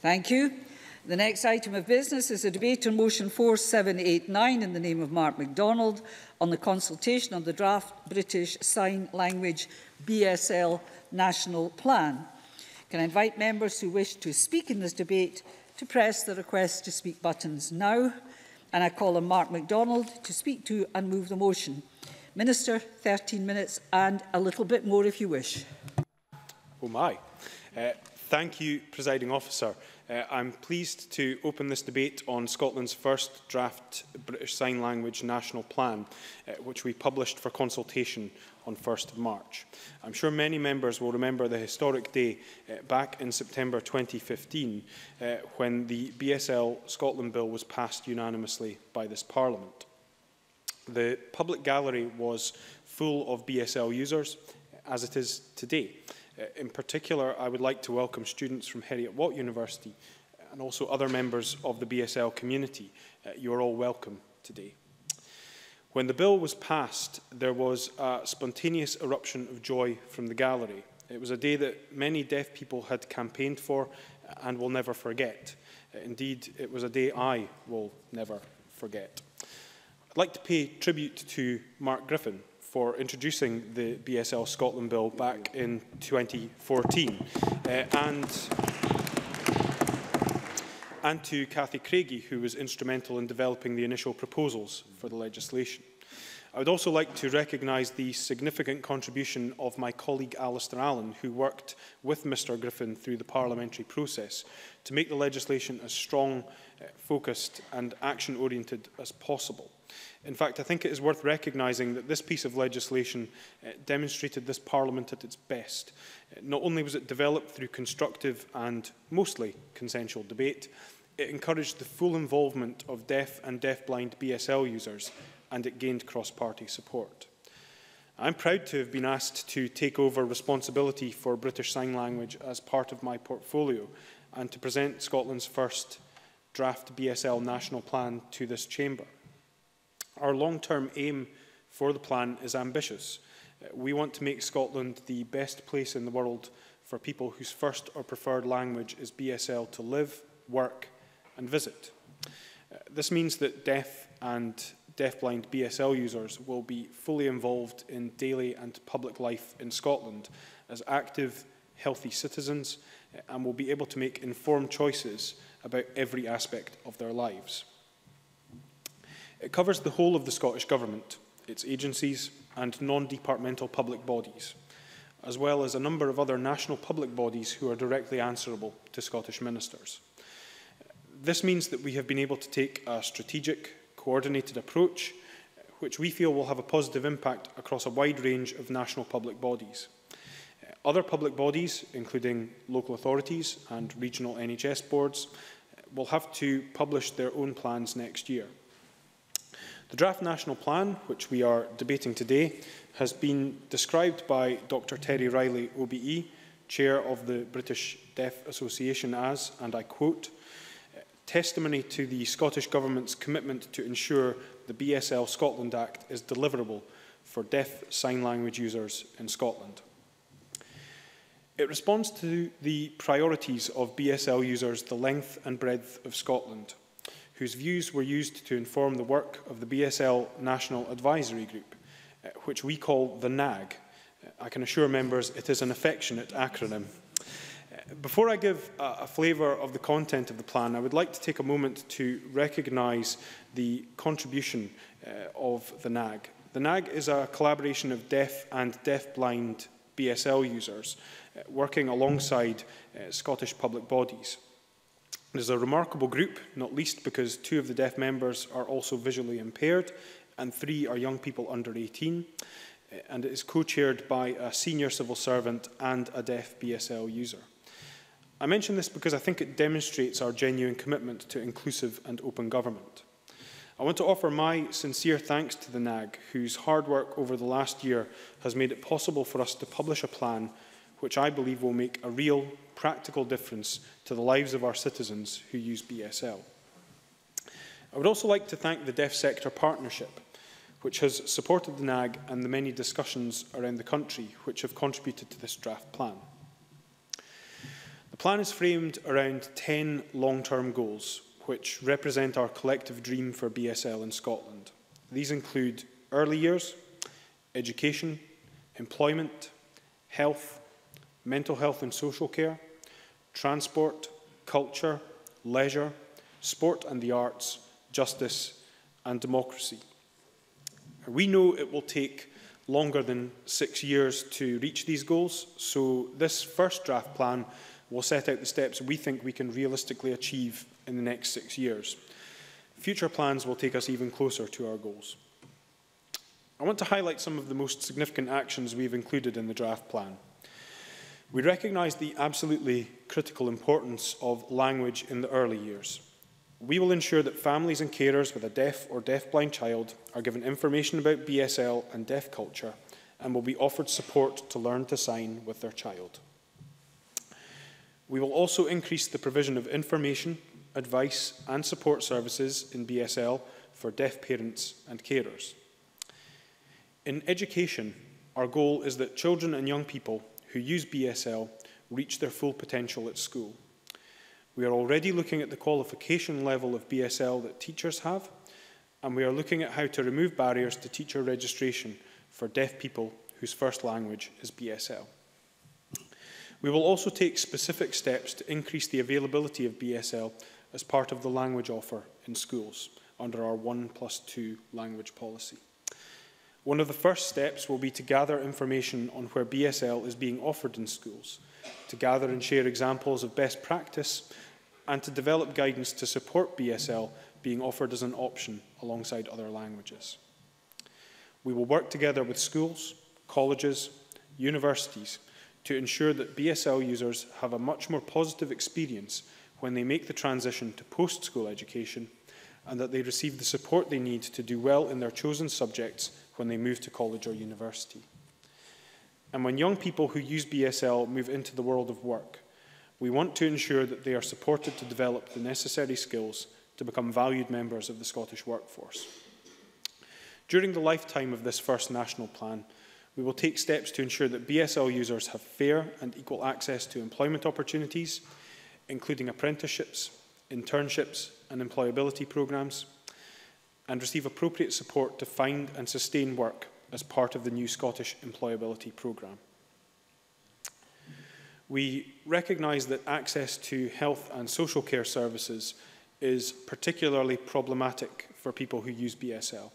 Thank you. The next item of business is a debate on motion 4789 in the name of Mark MacDonald on the consultation on the draft British Sign Language BSL National Plan. Can I invite members who wish to speak in this debate to press the request to speak buttons now? And I call on Mark MacDonald to speak to and move the motion. Minister, 13 minutes and a little bit more if you wish. Oh my. Uh, Thank you, Presiding Officer. Uh, I'm pleased to open this debate on Scotland's first draft British Sign Language National Plan, uh, which we published for consultation on 1st of March. I'm sure many members will remember the historic day uh, back in September 2015 uh, when the BSL Scotland Bill was passed unanimously by this Parliament. The public gallery was full of BSL users, uh, as it is today. Uh, in particular, I would like to welcome students from Heriot-Watt University and also other members of the BSL community. Uh, you are all welcome today. When the bill was passed, there was a spontaneous eruption of joy from the gallery. It was a day that many deaf people had campaigned for and will never forget. Uh, indeed, it was a day I will never forget. I'd like to pay tribute to Mark Griffin, for introducing the BSL Scotland Bill back in 2014. Uh, and and to Cathy Craigie, who was instrumental in developing the initial proposals for the legislation. I would also like to recognise the significant contribution of my colleague Alistair Allen, who worked with Mr Griffin through the parliamentary process to make the legislation as strong, uh, focused and action-oriented as possible. In fact, I think it is worth recognising that this piece of legislation uh, demonstrated this Parliament at its best. Uh, not only was it developed through constructive and mostly consensual debate, it encouraged the full involvement of deaf and deafblind BSL users and it gained cross-party support. I'm proud to have been asked to take over responsibility for British Sign Language as part of my portfolio and to present Scotland's first draft BSL national plan to this chamber. Our long-term aim for the plan is ambitious. Uh, we want to make Scotland the best place in the world for people whose first or preferred language is BSL to live, work and visit. Uh, this means that deaf and deafblind BSL users will be fully involved in daily and public life in Scotland as active, healthy citizens uh, and will be able to make informed choices about every aspect of their lives. It covers the whole of the Scottish Government, its agencies and non-departmental public bodies, as well as a number of other national public bodies who are directly answerable to Scottish ministers. This means that we have been able to take a strategic, coordinated approach which we feel will have a positive impact across a wide range of national public bodies. Other public bodies, including local authorities and regional NHS boards, will have to publish their own plans next year. The draft national plan, which we are debating today, has been described by Dr Terry Riley OBE, Chair of the British Deaf Association as, and I quote, testimony to the Scottish Government's commitment to ensure the BSL Scotland Act is deliverable for deaf sign language users in Scotland. It responds to the priorities of BSL users the length and breadth of Scotland whose views were used to inform the work of the BSL National Advisory Group, eh, which we call the NAG. Eh, I can assure members it is an affectionate acronym. Eh, before I give a, flavour of the content of the plan, I would like to take a moment to recognise the contribution of the NAG. The NAG is a collaboration of deaf and deafblind BSL users working alongside Scottish public bodies. It is a remarkable group, not least because two of the deaf members are also visually impaired and three are young people under 18. Uh, and it is co-chaired by a senior civil servant and a deaf BSL user. I mention this because I think it demonstrates our genuine commitment to inclusive and open government. I want to offer my sincere thanks to the NAG, whose hard work over the last year has made it possible for us to publish a plan which I believe will make a real practical difference to the lives of our citizens who use BSL. I would also like to thank the Deaf Sector Partnership, which has supported the NAG and the many discussions around the country which have contributed to this draft plan. The plan is framed around 10 long-term goals, which represent our collective dream for BSL in Scotland. These include early years, education, employment, health, mental health and social care, transport, culture, leisure, sport and the arts, justice and democracy. We know it will take longer than six years to reach these goals, so this first draft plan will set out the steps we think we can realistically achieve in the next six years. Future plans will take us even closer to our goals. I want to highlight some of the most significant actions we've included in the draft plan. We recognise the absolutely critical importance of language in the early years. We will ensure that families and carers with a deaf or deafblind child are given information about BSL and deaf culture and will be offered support to learn to sign with their child. We will also increase the provision of information, advice and support services in BSL for deaf parents and carers. In education, our goal is that children and young people who use BSL reach their full potential at school. We are already looking at the qualification level of BSL that teachers have, and we are looking at how to remove barriers to teacher registration for deaf people whose first language is BSL. We will also take specific steps to increase the availability of BSL as part of the language offer in schools under our 1 plus 2 language policy. One of the first steps will be to gather information on where BSL is being offered in schools to gather and share examples of best practice, and to develop guidance to support BSL being offered as an option alongside other languages. We will work together with schools, colleges, universities to ensure that BSL users have a much more positive experience when they make the transition to post-school education and that they receive the support they need to do well in their chosen subjects when they move to college or university. and when young people who use BSL move into the world of work. We want to ensure that they are supported to develop the necessary skills to become valued members of the Scottish workforce. During the lifetime of this first national plan, we will take steps to ensure that BSL users have fair and equal access to employment opportunities, including apprenticeships, internships and employability programmes, and receive appropriate support to find and sustain work as part of the new Scottish Employability Programme. We recognise that access to health and social care services is particularly problematic for people who use BSL,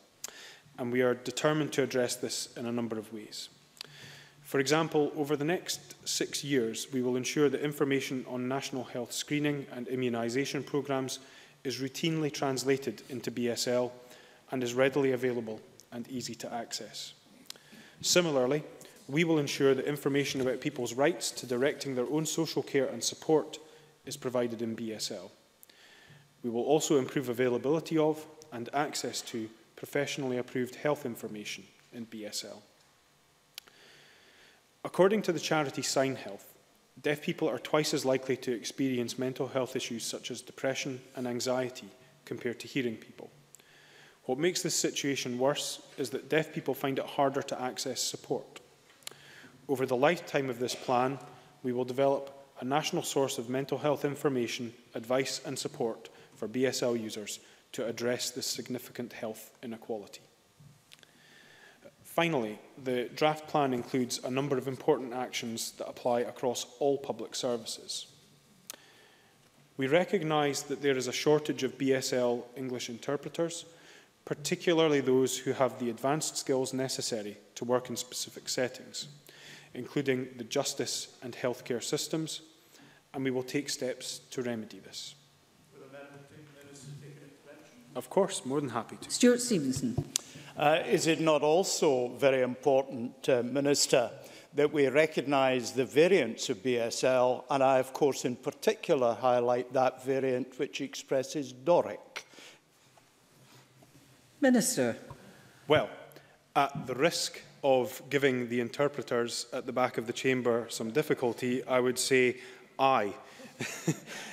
and we are determined to address this in a number of ways. For example, over the next six years, we will ensure that information on national health screening and immunisation programmes is routinely translated into BSL and is readily available and easy to access. Similarly, we will ensure that information about people's rights to directing their own social care and support is provided in BSL. We will also improve availability of and access to professionally approved health information in BSL. According to the charity Sign Health, deaf people are twice as likely to experience mental health issues such as depression and anxiety compared to hearing people. What makes this situation worse is that deaf people find it harder to access support. Over the lifetime of this plan, we will develop a national source of mental health information, advice and support for BSL users to address this significant health inequality. Finally, the draft plan includes a number of important actions that apply across all public services. We recognise that there is a shortage of BSL English interpreters, particularly those who have the advanced skills necessary to work in specific settings, including the justice and healthcare systems, and we will take steps to remedy this. Of course, more than happy to. Stuart Stevenson. Uh, is it not also very important, uh, Minister, that we recognise the variants of BSL, and I, of course, in particular highlight that variant which expresses Doric? Minister. Well, at the risk of giving the interpreters at the back of the chamber some difficulty, I would say aye.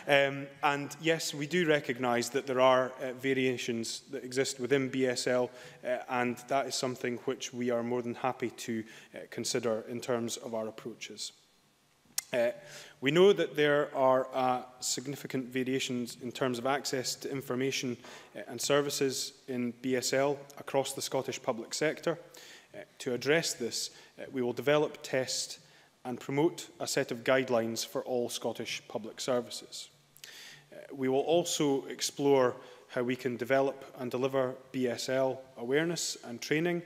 um, and yes, we do recognise that there are uh, variations that exist within BSL, uh, and that is something which we are more than happy to uh, consider in terms of our approaches. Uh, we know that there are uh, significant variations in terms of access to information uh, and services in BSL across the Scottish public sector. Uh, to address this, uh, we will develop, test and promote a set of guidelines for all Scottish public services. Uh, we will also explore how we can develop and deliver BSL awareness and training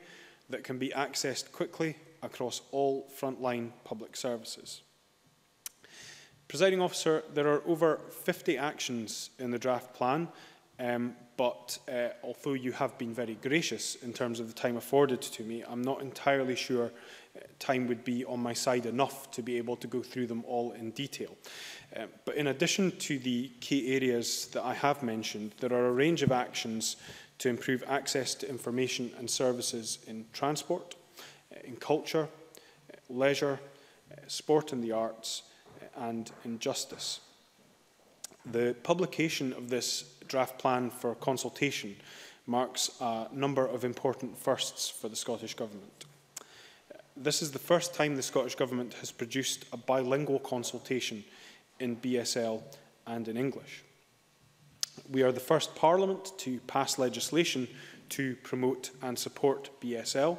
that can be accessed quickly across all frontline public services. Presiding officer, there are over 50 actions in the draft plan, um, but uh, although you have been very gracious in terms of the time afforded to me, I'm not entirely sure uh, time would be on my side enough to be able to go through them all in detail. Um, but in addition to the key areas that I have mentioned, there are a range of actions to improve access to information and services in transport, uh, in culture, leisure, sport and the arts, and injustice. The publication of this draft plan for consultation marks a number of important firsts for the Scottish Government. This is the first time the Scottish Government has produced a bilingual consultation in BSL and in English. We are the first Parliament to pass legislation to promote and support BSL,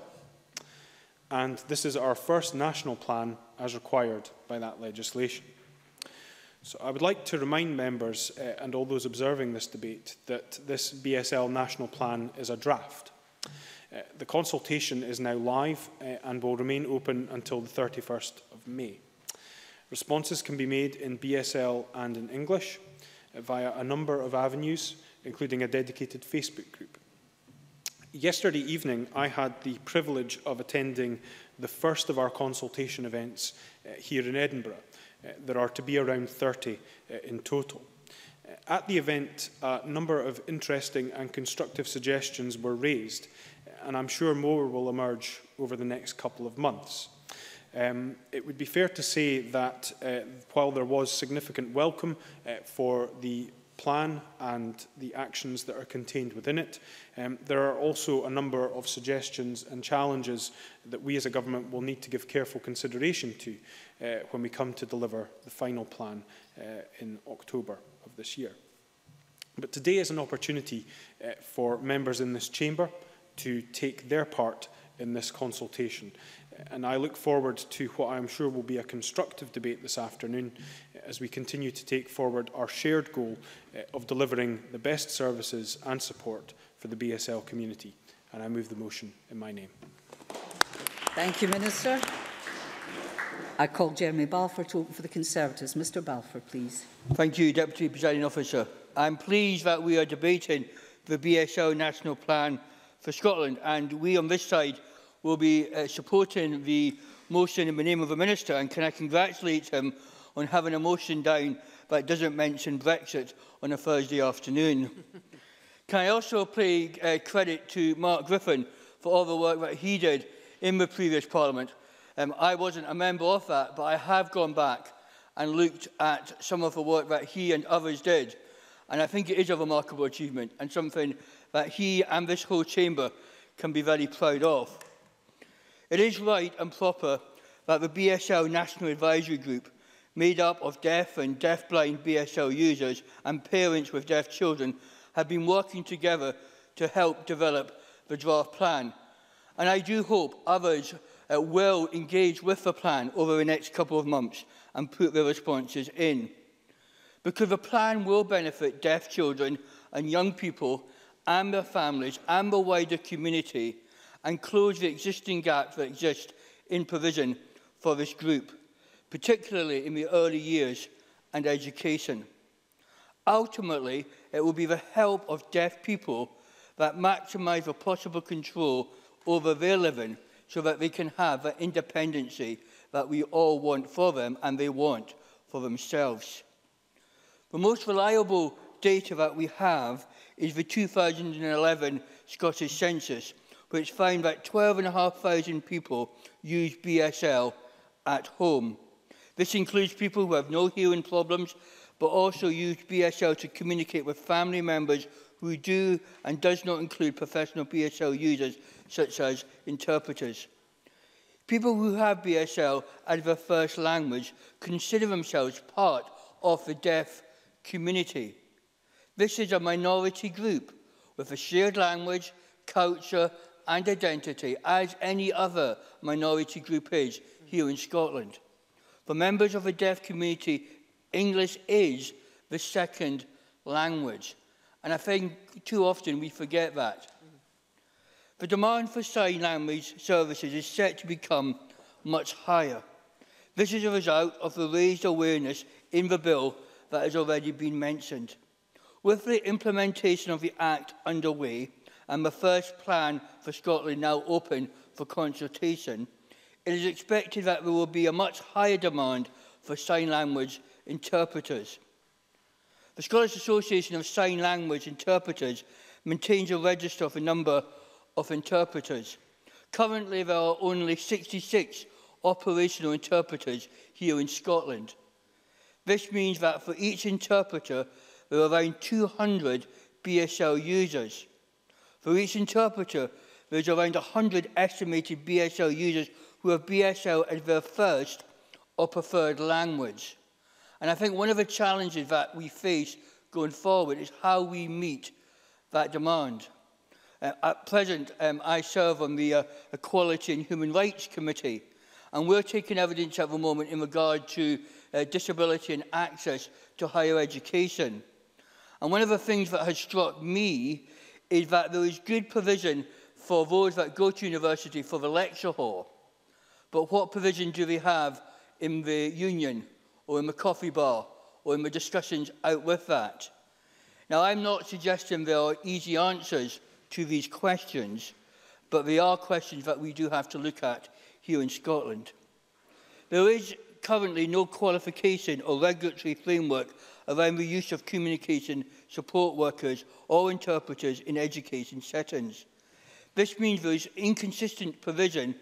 and this is our first national plan as required by that legislation. So I would like to remind members uh, and all those observing this debate that this BSL national plan is a draft. Uh, the consultation is now live uh, and will remain open until the 31st of May. Responses can be made in BSL and in English via a number of avenues, including a dedicated Facebook group yesterday evening, I had the privilege of attending the first of our consultation events uh, here in Edinburgh. Uh, there are to be around 30 uh, in total. Uh, at the event, a number of interesting and constructive suggestions were raised, uh, and I'm sure more will emerge over the next couple of months. Um, it would be fair to say that uh, while there was significant welcome uh, for the plan and the actions that are contained within it. Um, there are also a number of suggestions and challenges that we as a government will need to give careful consideration to uh, when we come to deliver the final plan uh, in October of this year. But today is an opportunity uh, for members in this chamber to take their part in this consultation. And I look forward to what I'm sure will be a constructive debate this afternoon as we continue to take forward our shared goal eh, of delivering the best services and support for the BSL community. And I move the motion in my name. Thank you, Minister. I call Jeremy Balfour to open for the Conservatives. Mr Balfour, please. Thank you, Deputy Presiding Officer. I'm pleased that we are debating the BSL National Plan for Scotland, and we on this side will be uh, supporting the motion in the name of the Minister, and can I congratulate him on having a motion down, but it doesn't mention Brexit on a Thursday afternoon. Can I also pay uh, credit to Mark Griffin for all the work that he did in the previous Parliament? Um, I wasn't a member of that, but I have gone back and looked at some of the work that he and others did. And I think it is a remarkable achievement and something that he and this whole chamber can be very proud of. It is right and proper that the BSL National Advisory Group made up of deaf and deafblind BSL users and parents with deaf children, have been working together to help develop the draft plan. And I do hope others uh, will engage with the plan over the next couple of months and put their responses in. Because the plan will benefit deaf children and young people and their families and the wider community and close the existing gaps that exist in provision for this group particularly in the early years and education. Ultimately, it will be the help of deaf people that maximise the possible control over their living so that they can have the independency that we all want for them and they want for themselves. The most reliable data that we have is the 2011 Scottish Census, which found that 12,500 people use BSL at home. This includes people who have no hearing problems, but also use BSL to communicate with family members who do and does not include professional BSL users, such as interpreters. People who have BSL as their first language consider themselves part of the deaf community. This is a minority group with a shared language, culture and identity as any other minority group is here in Scotland. For members of the deaf community, English is the second language. And I think too often we forget that. The demand for sign language services is set to become much higher. This is a result of the raised awareness in the bill that has already been mentioned. With the implementation of the Act underway and the first plan for Scotland now open for consultation, It is expected that there will be a much higher demand for sign language interpreters. The Scottish Association of Sign Language Interpreters maintains a register of a number of interpreters. Currently, there are only 66 operational interpreters here in Scotland. This means that for each interpreter, there are around 200 BSL users. For each interpreter, there's around 100 estimated BSL users who have BSL as their first or preferred language. And I think one of the challenges that we face going forward is how we meet that demand. Uh, at present, um, I serve on the uh, Equality and Human Rights Committee, and we're taking evidence at the moment in regard to uh, disability and access to higher education. And one of the things that has struck me is that there is good provision for those that go to university for the lecture hall. But what provision do we have in the union or in the coffee bar or in the discussions out with that? Now, I'm not suggesting there are easy answers to these questions, but they are questions that we do have to look at here in Scotland. There is currently no qualification or regulatory framework around the use of communication support workers or interpreters in education settings. This means there is inconsistent provision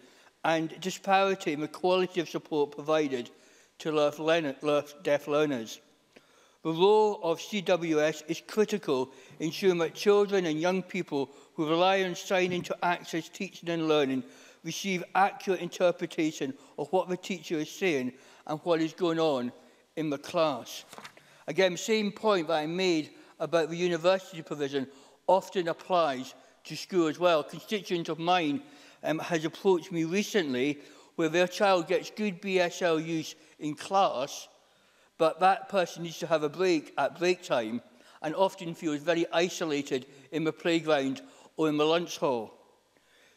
and disparity in the quality of support provided to deaf learners. The role of CWS is critical in ensuring that children and young people who rely on signing to access teaching and learning receive accurate interpretation of what the teacher is saying and what is going on in the class. Again, same point that I made about the university provision often applies to school as well. Constituents of mine um, has approached me recently where their child gets good BSL use in class, but that person needs to have a break at break time and often feels very isolated in the playground or in the lunch hall.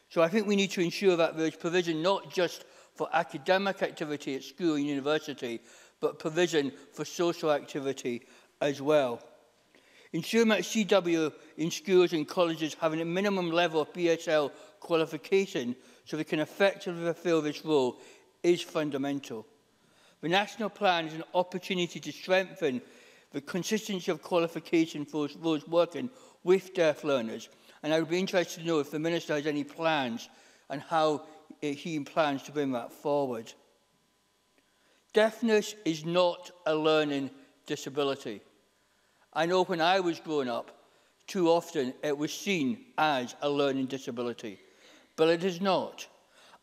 So I think we need to ensure that there is provision not just for academic activity at school and university, but provision for social activity as well. Ensuring that CW in schools and colleges have a minimum level of BSL qualification so we can effectively fulfil this role is fundamental. The National Plan is an opportunity to strengthen the consistency of qualification for those working with deaf learners. And I would be interested to know if the Minister has any plans and how eh, he plans to bring that forward. Deafness is not a learning disability. I know when I was growing up, too often it was seen as a learning disability. but it is not.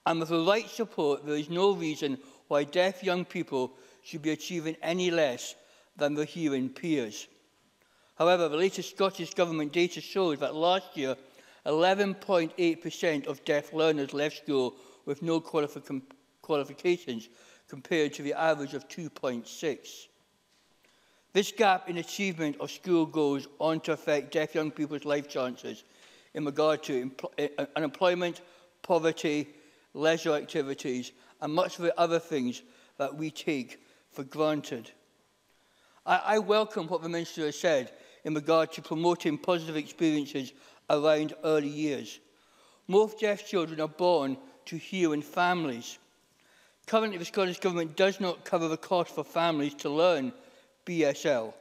And with the right support, there is no reason why deaf young people should be achieving any less than their hearing peers. However, the latest Scottish Government data shows that last year, 11.8% of deaf learners left school with no qualifi qualifications compared to the average of 2.6. This gap in achievement of school goals on to affect deaf young people's life chances in regard to eh, eh, unemployment, poverty, leisure activities, and much of the other things that we take for granted. I, I welcome what the Minister has said in regard to promoting positive experiences around early years. Most deaf children are born to hear in families. Currently, the Scottish Government does not cover the cost for families to learn BSL.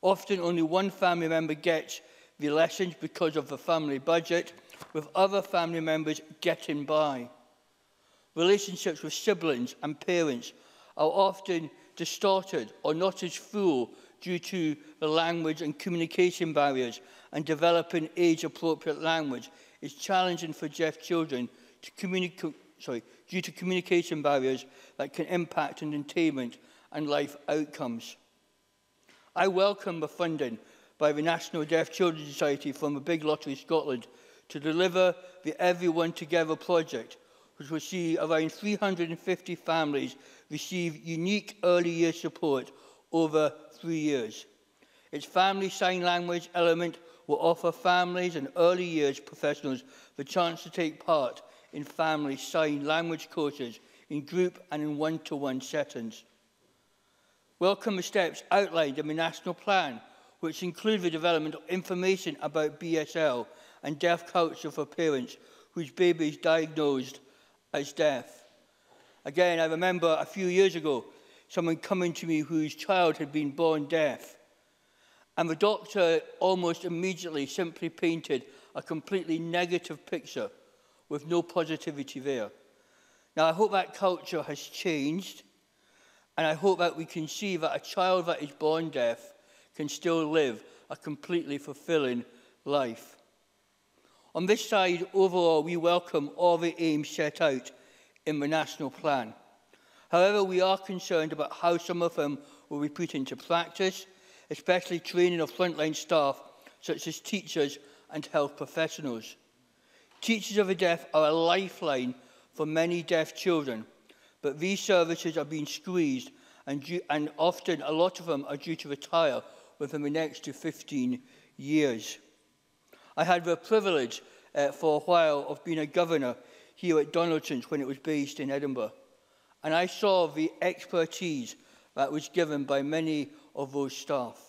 Often, only one family member gets the lessons because of the family budget, with other family members getting by. Relationships with siblings and parents are often distorted or not as full due to the language and communication barriers and developing age-appropriate language is challenging for deaf children to communicate sorry, due to communication barriers that can impact on entertainment and life outcomes. I welcome the funding by the National Deaf Children's Society from the Big Lottery Scotland to deliver the Everyone Together project, which will see around 350 families receive unique early year support over three years. Its family sign language element will offer families and early years professionals the chance to take part in family sign language courses in group and in one-to-one -one settings. Welcome the steps outlined in the National Plan which include the development of information about BSL and deaf culture for parents whose baby is diagnosed as deaf. Again, I remember a few years ago, someone coming to me whose child had been born deaf. And the doctor almost immediately simply painted a completely negative picture with no positivity there. Now, I hope that culture has changed, and I hope that we can see that a child that is born deaf can still live a completely fulfilling life. On this side, overall, we welcome all the aims set out in the National Plan. However, we are concerned about how some of them will be put into practice, especially training of frontline staff, such as teachers and health professionals. Teachers of the deaf are a lifeline for many deaf children, but these services are being squeezed and, due, and often a lot of them are due to retire within the next 15 years. I had the privilege uh, for a while of being a governor here at Donaldson's when it was based in Edinburgh. And I saw the expertise that was given by many of those staff.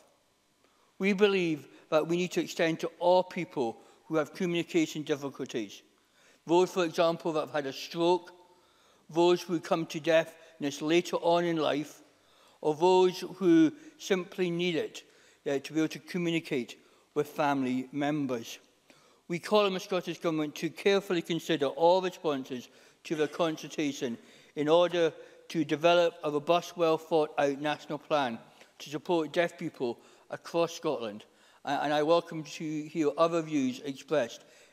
We believe that we need to extend to all people who have communication difficulties. Those, for example, that have had a stroke, those who come to deafness later on in life, or those who simply need it uh, to be able to communicate with family members. We call on the Scottish Government to carefully consider all responses to the consultation in order to develop a robust, well-thought-out national plan to support deaf people across Scotland. And I welcome to hear other views expressed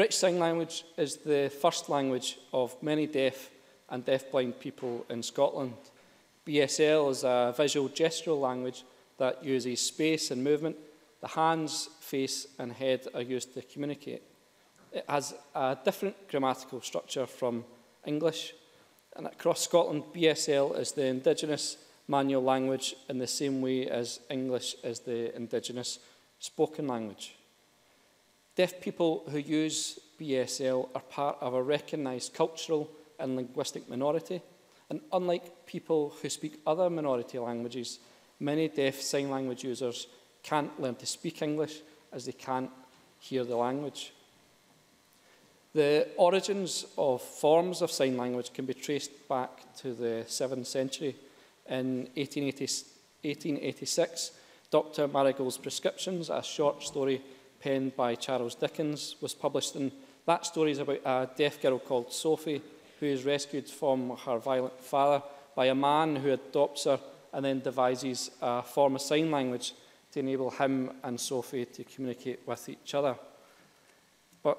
British Sign Language is the first language of many deaf and deafblind people in Scotland. BSL is a visual gestural language that uses space and movement. The hands, face and head are used to communicate. It has a different grammatical structure from English. And across Scotland, BSL is the indigenous manual language in the same way as English is the indigenous spoken language. Deaf people who use BSL are part of a recognised cultural and linguistic minority, and unlike people who speak other minority languages, Many deaf sign language users can't learn to speak English as they can't hear the language. The origins of forms of sign language can be traced back to the 7th century. In 1886, Dr. Marigold's Prescriptions, a short story penned by Charles Dickens, was published. And that story is about a deaf girl called Sophie who is rescued from her violent father by a man who adopts her and then devises a uh, form of sign language to enable him and Sophie to communicate with each other. But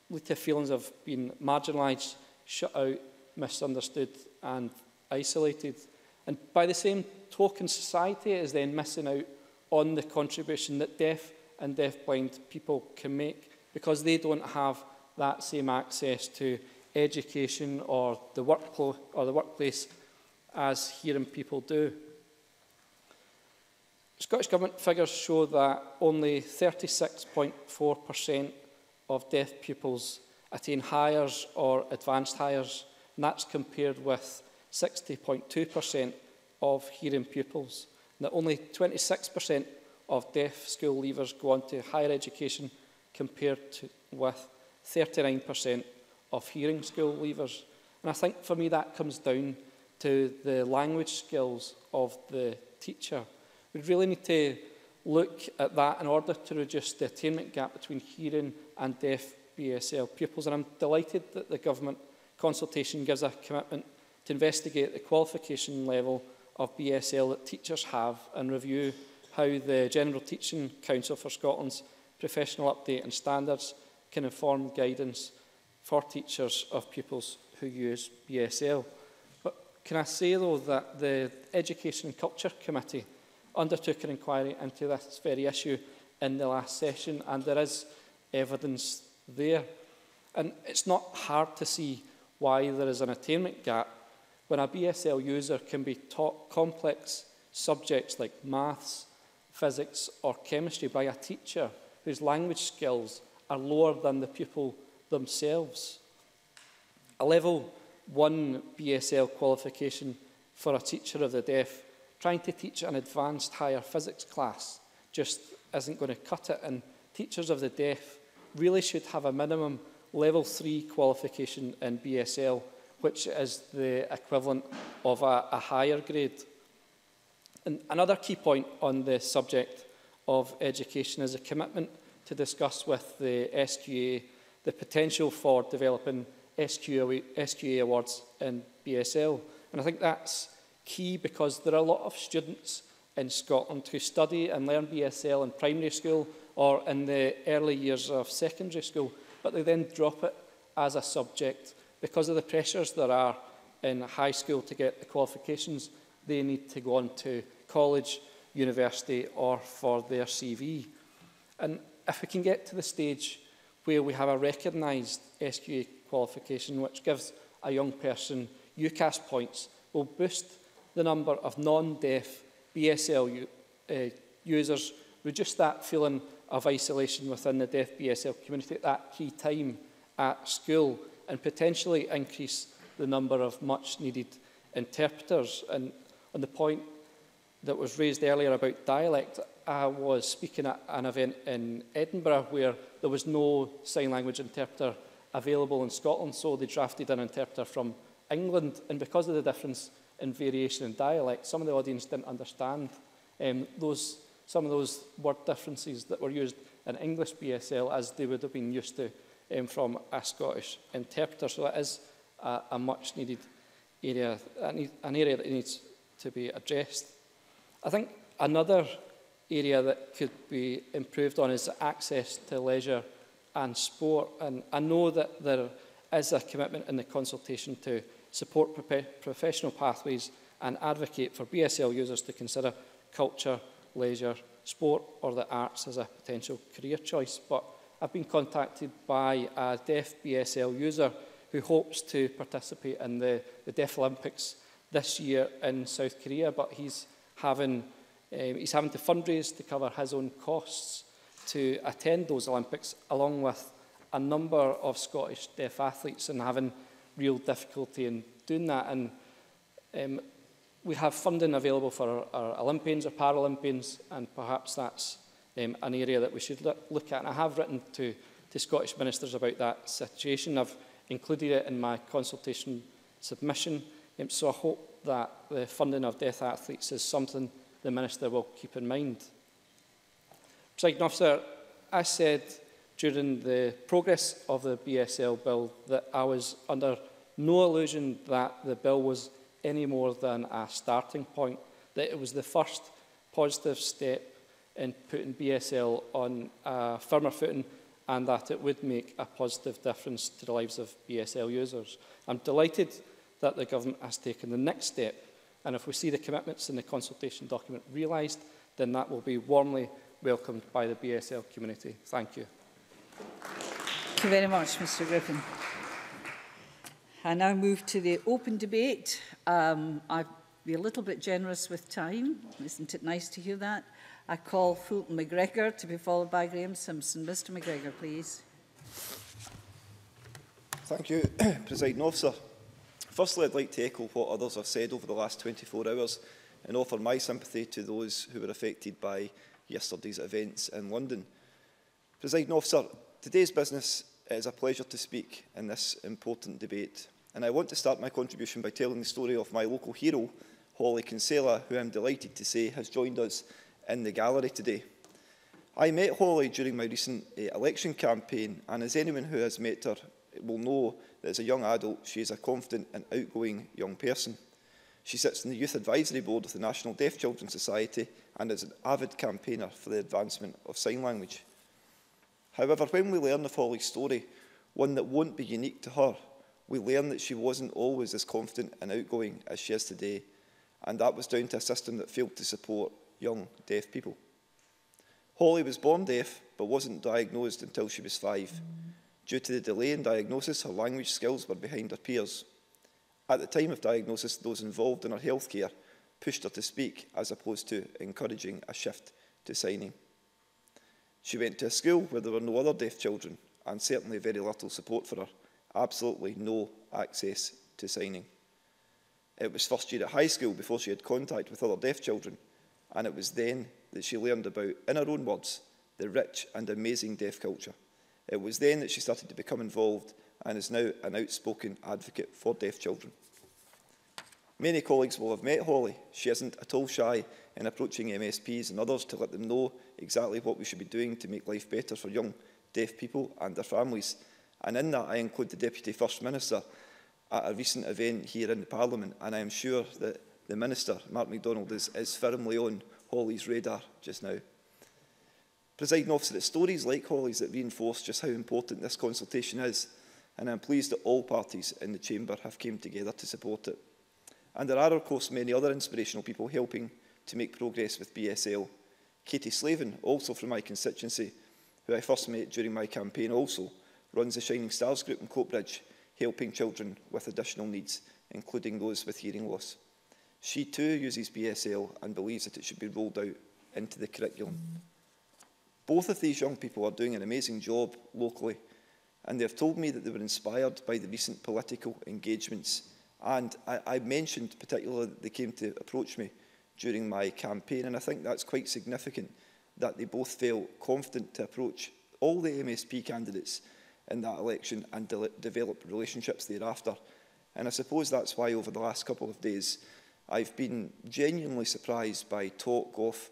lead to feelings of being marginalised, shut out, misunderstood, and isolated. And by the same token, society is then missing out on the contribution that deaf and deafblind people can make because they don't have that same access to education or the, workpl- or the workplace as hearing people do. Scottish Government figures show that only 36.4% of deaf pupils attain hires or advanced hires, and that's compared with 60.2% of hearing pupils. And that only 26% of deaf school leavers go on to higher education compared to, with 39% of hearing school leavers. And I think for me that comes down to the language skills of the teacher. We really need to look at that in order to reduce the attainment gap between hearing and deaf BSL pupils. And I'm delighted that the government consultation gives a commitment to investigate the qualification level of BSL that teachers have and review how the General Teaching Council for Scotland's professional update and standards can inform guidance for teachers of pupils who use BSL. But can I say, though, that the Education and Culture Committee undertook an inquiry into this very issue in the last session, and there is evidence there. And it's not hard to see why there is an attainment gap when a BSL user can be taught complex subjects like maths, physics or chemistry by a teacher whose language skills are lower than the pupil themselves. A level 1 BSL qualification for a teacher of the deaf Trying to teach an advanced higher physics class just isn't going to cut it, and teachers of the deaf really should have a minimum level three qualification in BSL, which is the equivalent of a, a higher grade. And another key point on the subject of education is a commitment to discuss with the SQA the potential for developing SQA, SQA awards in BSL. And I think that's key because there are a lot of students in Scotland who study and learn BSL in primary school or in the early years of secondary school, but they then drop it as a subject because of the pressures there are in high school to get the qualifications they need to go on to college, university or for their CV. And if we can get to the stage where we have a recognised SQA qualification which gives a young person UCAS points, will boost the number of non-deaf BSL uh, users, reduce that feeling of isolation within the deaf BSL community at that key time at school and potentially increase the number of much needed interpreters. And on the point that was raised earlier about dialect, I was speaking at an event in Edinburgh where there was no sign language interpreter available in Scotland, so they drafted an interpreter from England. And because of the difference in variation in dialect. Some of the audience didn't understand um, those, some of those word differences that were used in English BSL as they would have been used to um, from a Scottish interpreter. So that is a, a much needed area, an area that needs to be addressed. I think another area that could be improved on is access to leisure and sport. And I know that there is a commitment in the consultation to support professional pathways and advocate for BSL users to consider culture, leisure, sport or the arts as a potential career choice. But I've been contacted by a deaf BSL user who hopes to participate in the, the Deaf Olympics this year in South Korea, but he's having, um, he's having to fundraise to cover his own costs to attend those Olympics, along with a number of Scottish deaf athletes and having real difficulty in doing that. And um, we have funding available for our, our Olympians or Paralympians, and perhaps that's um, an area that we should look, look at. And I have written to, to Scottish ministers about that situation. I've included it in my consultation submission. Um, so I hope that the funding of deaf athletes is something the minister will keep in mind. President officer, I said during the progress of the BSL bill that I was under no illusion that the bill was any more than a starting point, that it was the first positive step in putting BSL on a firmer footing and that it would make a positive difference to the lives of BSL users. I'm delighted that the government has taken the next step and if we see the commitments in the consultation document realised, then that will be warmly welcomed by the BSL community. Thank you. Thank you very much, Mr Griffin. I now move to the open debate. Um, I've be a little bit generous with time. Isn't it nice to hear that? I call Fulton McGregor to be followed by Graham Simpson. Mr McGregor, please. Thank you, Presiding Officer. Firstly, I'd like to echo what others have said over the last 24 hours and offer my sympathy to those who were affected by yesterday's events in London. Presiding officer, today's business is a pleasure to speak in this important debate. And I want to start my contribution by telling the story of my local hero, Holly Kinsella, who I'm delighted to say has joined us in the gallery today. I met Holly during my recent uh, election campaign, and as anyone who has met her will know that as a young adult, she is a confident and outgoing young person. She sits on the Youth Advisory Board of the National Deaf Children's Society and is an avid campaigner for the advancement of sign language. However, when we learn the Holly's story, one that won't be unique to her, we learn that she wasn't always as confident and outgoing as she is today, and that was down to a system that failed to support young deaf people. Holly was born deaf, but wasn't diagnosed until she was five. Due to the delay in diagnosis, her language skills were behind her peers. At the time of diagnosis, those involved in her healthcare pushed her to speak as opposed to encouraging a shift to signing. She went to a school where there were no other deaf children and certainly very little support for her. Absolutely no access to signing. It was first year at high school before she had contact with other deaf children, and it was then that she learned about, in her own words, the rich and amazing deaf culture. It was then that she started to become involved and is now an outspoken advocate for deaf children. Many colleagues will have met Holly. She isn't at all shy in approaching MSPs and others to let them know exactly what we should be doing to make life better for young deaf people and their families. And in that, I include the Deputy First Minister at a recent event here in the Parliament, and I am sure that the Minister, Mark MacDonald, is, is firmly on Holly's radar just now. Presiding officer, it's stories like Holly's that reinforce just how important this consultation is, and I'm pleased that all parties in the Chamber have came together to support it. And there are, of course, many other inspirational people helping to make progress with BSL. Katie Slavin, also from my constituency, who I first met during my campaign also, runs the Shining Stars group in Coatbridge, helping children with additional needs, including those with hearing loss. She too uses BSL and believes that it should be rolled out into the curriculum. Both of these young people are doing an amazing job locally, and they have told me that they were inspired by the recent political engagements And I, I mentioned particularly that they came to approach me during my campaign, and I think that's quite significant that they both felt confident to approach all the MSP candidates in that election and de develop relationships thereafter. And I suppose that's why over the last couple of days I've been genuinely surprised by talk of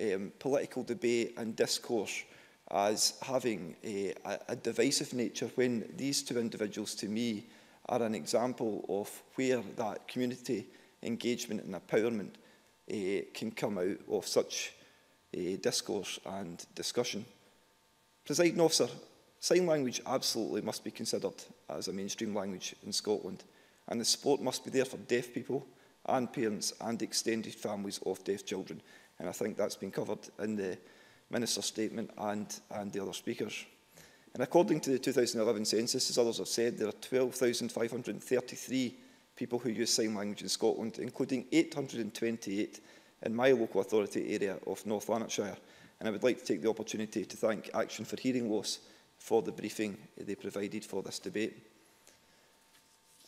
um, political debate and discourse as having a, a divisive nature when these two individuals to me are an example of where that community engagement and empowerment uh, can come out of such uh, discourse and discussion. Presiding officer, sign language absolutely must be considered as a mainstream language in Scotland and the support must be there for deaf people and parents and extended families of deaf children. And I think that's been covered in the Minister's statement and, and the other speakers. And according to the 2011 census, as others have said, there are 12,533 people who use sign language in Scotland, including 828 in my local authority area of North Lanarkshire. And I would like to take the opportunity to thank Action for Hearing Loss for the briefing they provided for this debate.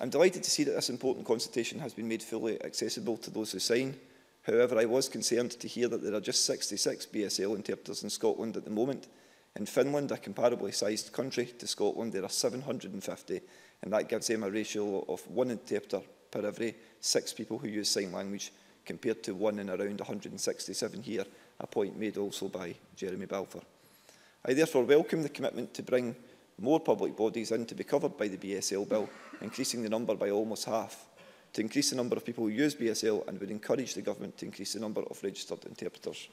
I'm delighted to see that this important consultation has been made fully accessible to those who sign. However, I was concerned to hear that there are just 66 BSL interpreters in Scotland at the moment, In Finland, a comparably sized country to Scotland, there are 750, and that gives them a ratio of one interpreter per every six people who use sign language, compared to one in around 167 here, a point made also by Jeremy Balfour. I therefore welcome the commitment to bring more public bodies in to be covered by the BSL bill, increasing the number by almost half, to increase the number of people who use BSL and would encourage the government to increase the number of registered interpreters.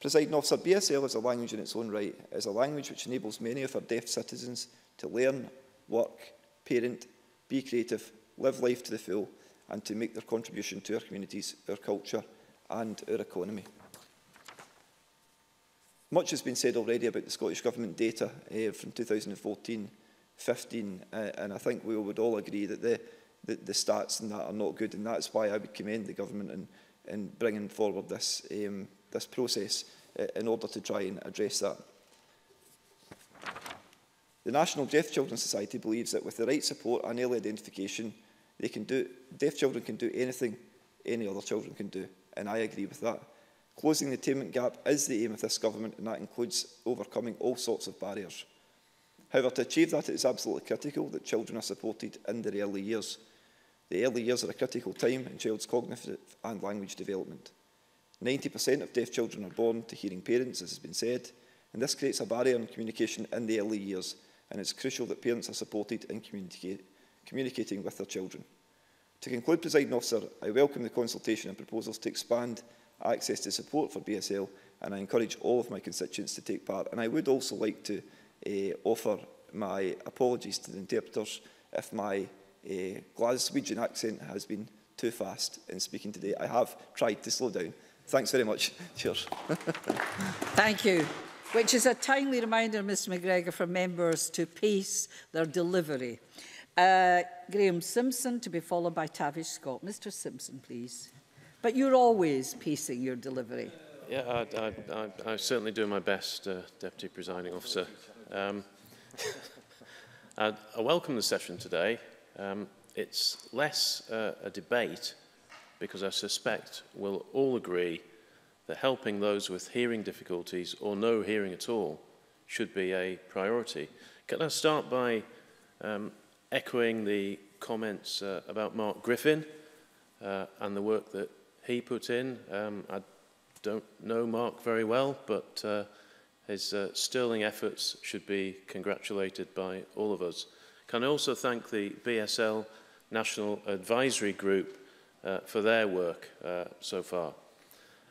Presiding officer, BSL is a language in its own right. It is a language which enables many of our deaf citizens to learn, work, parent, be creative, live life to the full and to make their contribution to our communities, our culture and our economy. Much has been said already about the Scottish Government data uh, from 2014-15 uh, eh, and I think we would all agree that the, the, the stats in that are not good and that's why I would commend the Government in, in bringing forward this um, this process uh, in order to try and address that. The National Deaf Children's Society believes that with the right support and early identification, they can do, deaf children can do anything any other children can do, and I agree with that. Closing the attainment gap is the aim of this government, and that includes overcoming all sorts of barriers. However, to achieve that, it is absolutely critical that children are supported in their early years. The early years are a critical time in child's cognitive and language development. 90% of deaf children are born to hearing parents, as has been said, and this creates a barrier in communication in the early years, and it's crucial that parents are supported in communica communicating with their children. To conclude, Presiding Officer, I welcome the consultation and proposals to expand access to support for BSL, and I encourage all of my constituents to take part. And I would also like to uh, offer my apologies to the interpreters if my uh, Glaswegian accent has been too fast in speaking today. I have tried to slow down, Thanks very much. Cheers. Thank you. Which is a timely reminder, Mr McGregor, for members to pace their delivery. Uh, Graham Simpson to be followed by Tavish Scott. Mr Simpson, please. But you're always pacing your delivery. Yeah, I, I, I, I certainly do my best, uh, Deputy Presiding Officer. Um, I, I welcome the session today. Um, it's less uh, a debate because I suspect we'll all agree that helping those with hearing difficulties or no hearing at all should be a priority. Can I start by um, echoing the comments uh, about Mark Griffin uh, and the work that he put in? Um, I don't know Mark very well, but uh, his uh, sterling efforts should be congratulated by all of us. Can I also thank the BSL National Advisory Group uh, for their work uh, so far.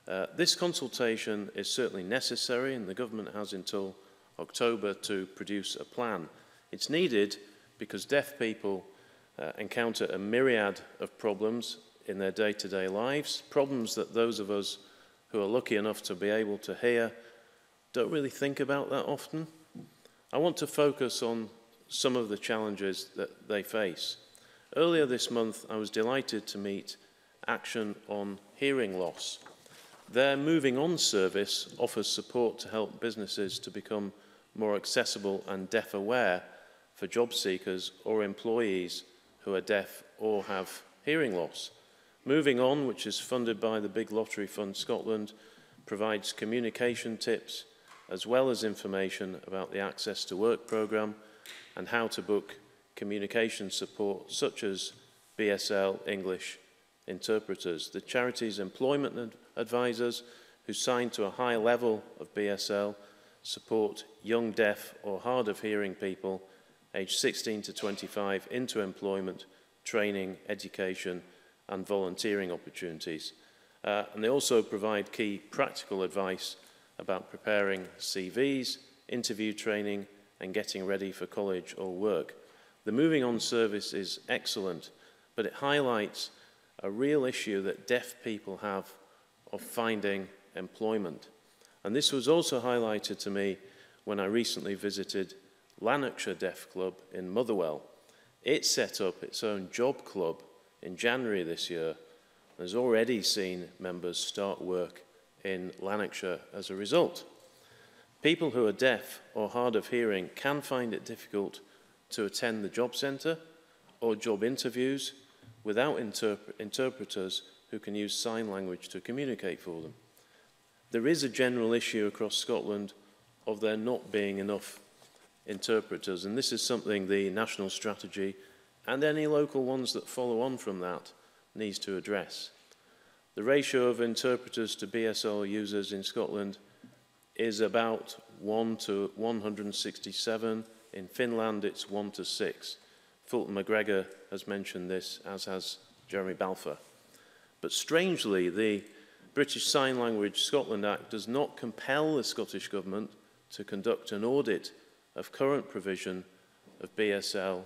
Uh, this consultation is certainly necessary and the government has until October to produce a plan. It's needed because deaf people uh, encounter a myriad of problems in their day-to-day -day lives, problems that those of us who are lucky enough to be able to hear don't really think about that often. I want to focus on some of the challenges that they face. Earlier this month, I was delighted to meet Action on Hearing Loss. Their Moving On service offers support to help businesses to become more accessible and deaf-aware for job seekers or employees who are deaf or have hearing loss. Moving On, which is funded by the Big Lottery Fund Scotland, provides communication tips as well as information about the Access to Work programme and how to book communication support such as BSL English interpreters. The charity's employment ad advisors who sign to a high level of BSL support young deaf or hard of hearing people aged 16 to 25 into employment, training, education and volunteering opportunities. Uh, and they also provide key practical advice about preparing CVs, interview training and getting ready for college or work. The moving on service is excellent, but it highlights a real issue that deaf people have of finding employment. And this was also highlighted to me when I recently visited Lanarkshire Deaf Club in Motherwell. It set up its own job club in January this year and has already seen members start work in Lanarkshire as a result. People who are deaf or hard of hearing can find it difficult to attend the job centre or job interviews without interpreters who can use sign language to communicate for them. There is a general issue across Scotland of there not being enough interpreters, and this is something the national strategy and any local ones that follow on from that needs to address. The ratio of interpreters to BSL users in Scotland is about 1 to 167 In Finland, it's one to six. Fulton McGregor has mentioned this, as has Jeremy Balfour. But strangely, the British Sign Language Scotland Act does not compel the Scottish Government to conduct an audit of current provision of BSL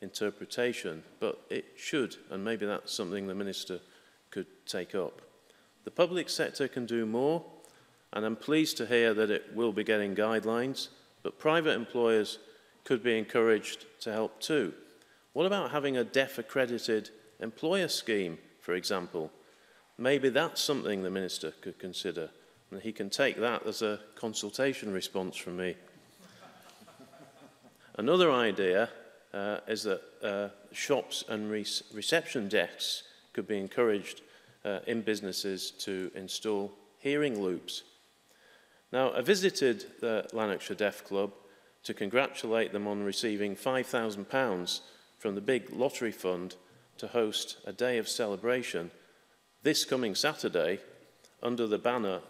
interpretation, but it should, and maybe that's something the Minister could take up. The public sector can do more, and I'm pleased to hear that it will be getting guidelines, but private employers could be encouraged to help too. What about having a deaf accredited employer scheme, for example? Maybe that's something the Minister could consider. And he can take that as a consultation response from me. Another idea uh, is that uh, shops and re reception desks could be encouraged uh, in businesses to install hearing loops. Now, I visited the Lanarkshire Deaf Club to congratulate them on receiving £5,000 from the Big Lottery Fund to host a day of celebration this coming Saturday under the banner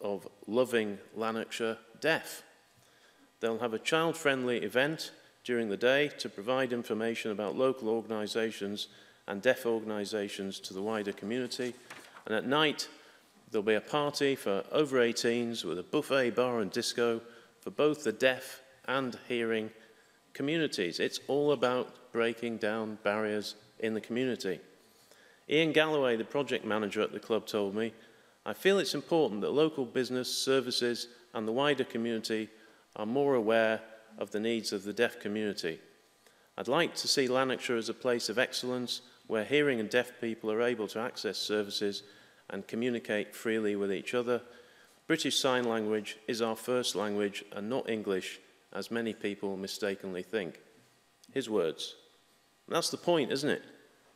of Loving Lanarkshire Deaf. They'll have a child-friendly event during the day to provide information about local organisations and deaf organisations to the wider community. And at night, there'll be a party for over 18s with a buffet, bar and disco for both the deaf and hearing communities. It's all about breaking down barriers in the community. Ian Galloway, the project manager at the club, told me, I feel it's important that local business, services and the wider community are more aware of the needs of the deaf community. I'd like to see Lanarkshire as a place of excellence where hearing and deaf people are able to access services and communicate freely with each other. British Sign Language is our first language and not English, as many people mistakenly think. His words. And that's the point, isn't it?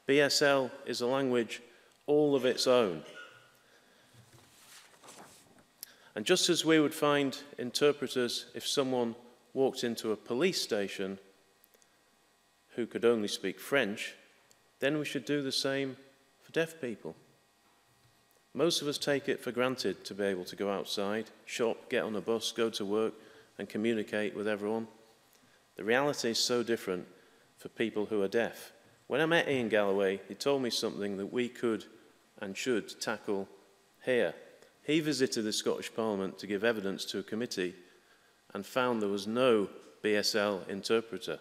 BSL is a language all of its own. And just as we would find interpreters if someone walked into a police station who could only speak French, then we should do the same for deaf people. Most of us take it for granted to be able to go outside, shop, get on a bus, go to work, and communicate with everyone. The reality is so different for people who are deaf. When I met Ian Galloway, he told me something that we could and should tackle here. He visited the Scottish Parliament to give evidence to a committee and found there was no BSL interpreter.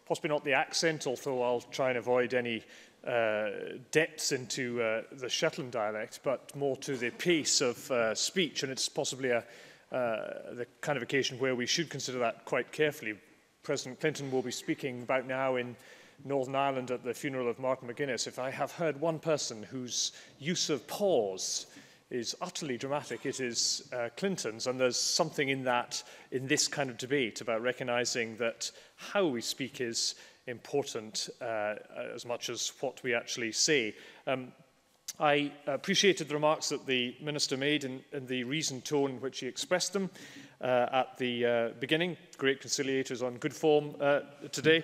possibly not the accent, although I'll try and avoid any uh, depths into uh, the Shetland dialect, but more to the pace of uh, speech, and it's possibly a, uh, the kind of occasion where we should consider that quite carefully, President Clinton will be speaking about now in Northern Ireland at the funeral of Martin McGuinness, if I have heard one person whose use of pause is utterly dramatic, it is uh, Clinton's, and there's something in that, in this kind of debate about recognizing that how we speak is important uh, as much as what we actually say. Um, I appreciated the remarks that the minister made and, and the reasoned tone in which he expressed them. uh, at the uh, beginning. Great conciliators on good form uh, today.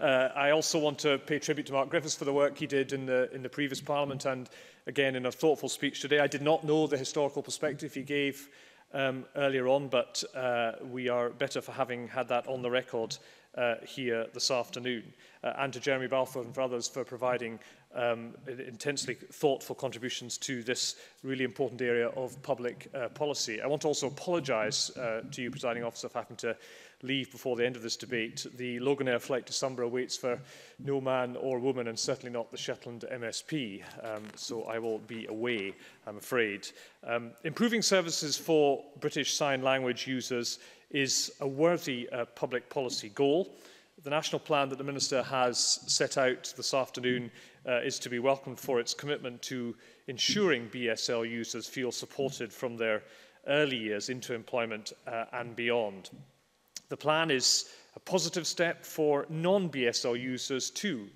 Uh, I also want to pay tribute to Mark Griffiths for the work he did in the, in the previous Parliament and again in a thoughtful speech today. I did not know the historical perspective he gave um, earlier on, but uh, we are better for having had that on the record uh, here this afternoon. Uh, and to Jeremy Balfour and for others for providing um, intensely thoughtful contributions to this really important area of public uh, policy. I want to also apologise uh, to you, presiding officer, if I happen to leave before the end of this debate. The Loganair flight to Sumbra waits for no man or woman and certainly not the Shetland MSP, um, so I will be away, I'm afraid. Um, improving services for British Sign Language users is a worthy uh, public policy goal. The national plan that the Minister has set out this afternoon uh, is to be welcomed for its commitment to ensuring BSL users feel supported from their early years into employment uh, and beyond. The plan is a positive step for non-BSL users too,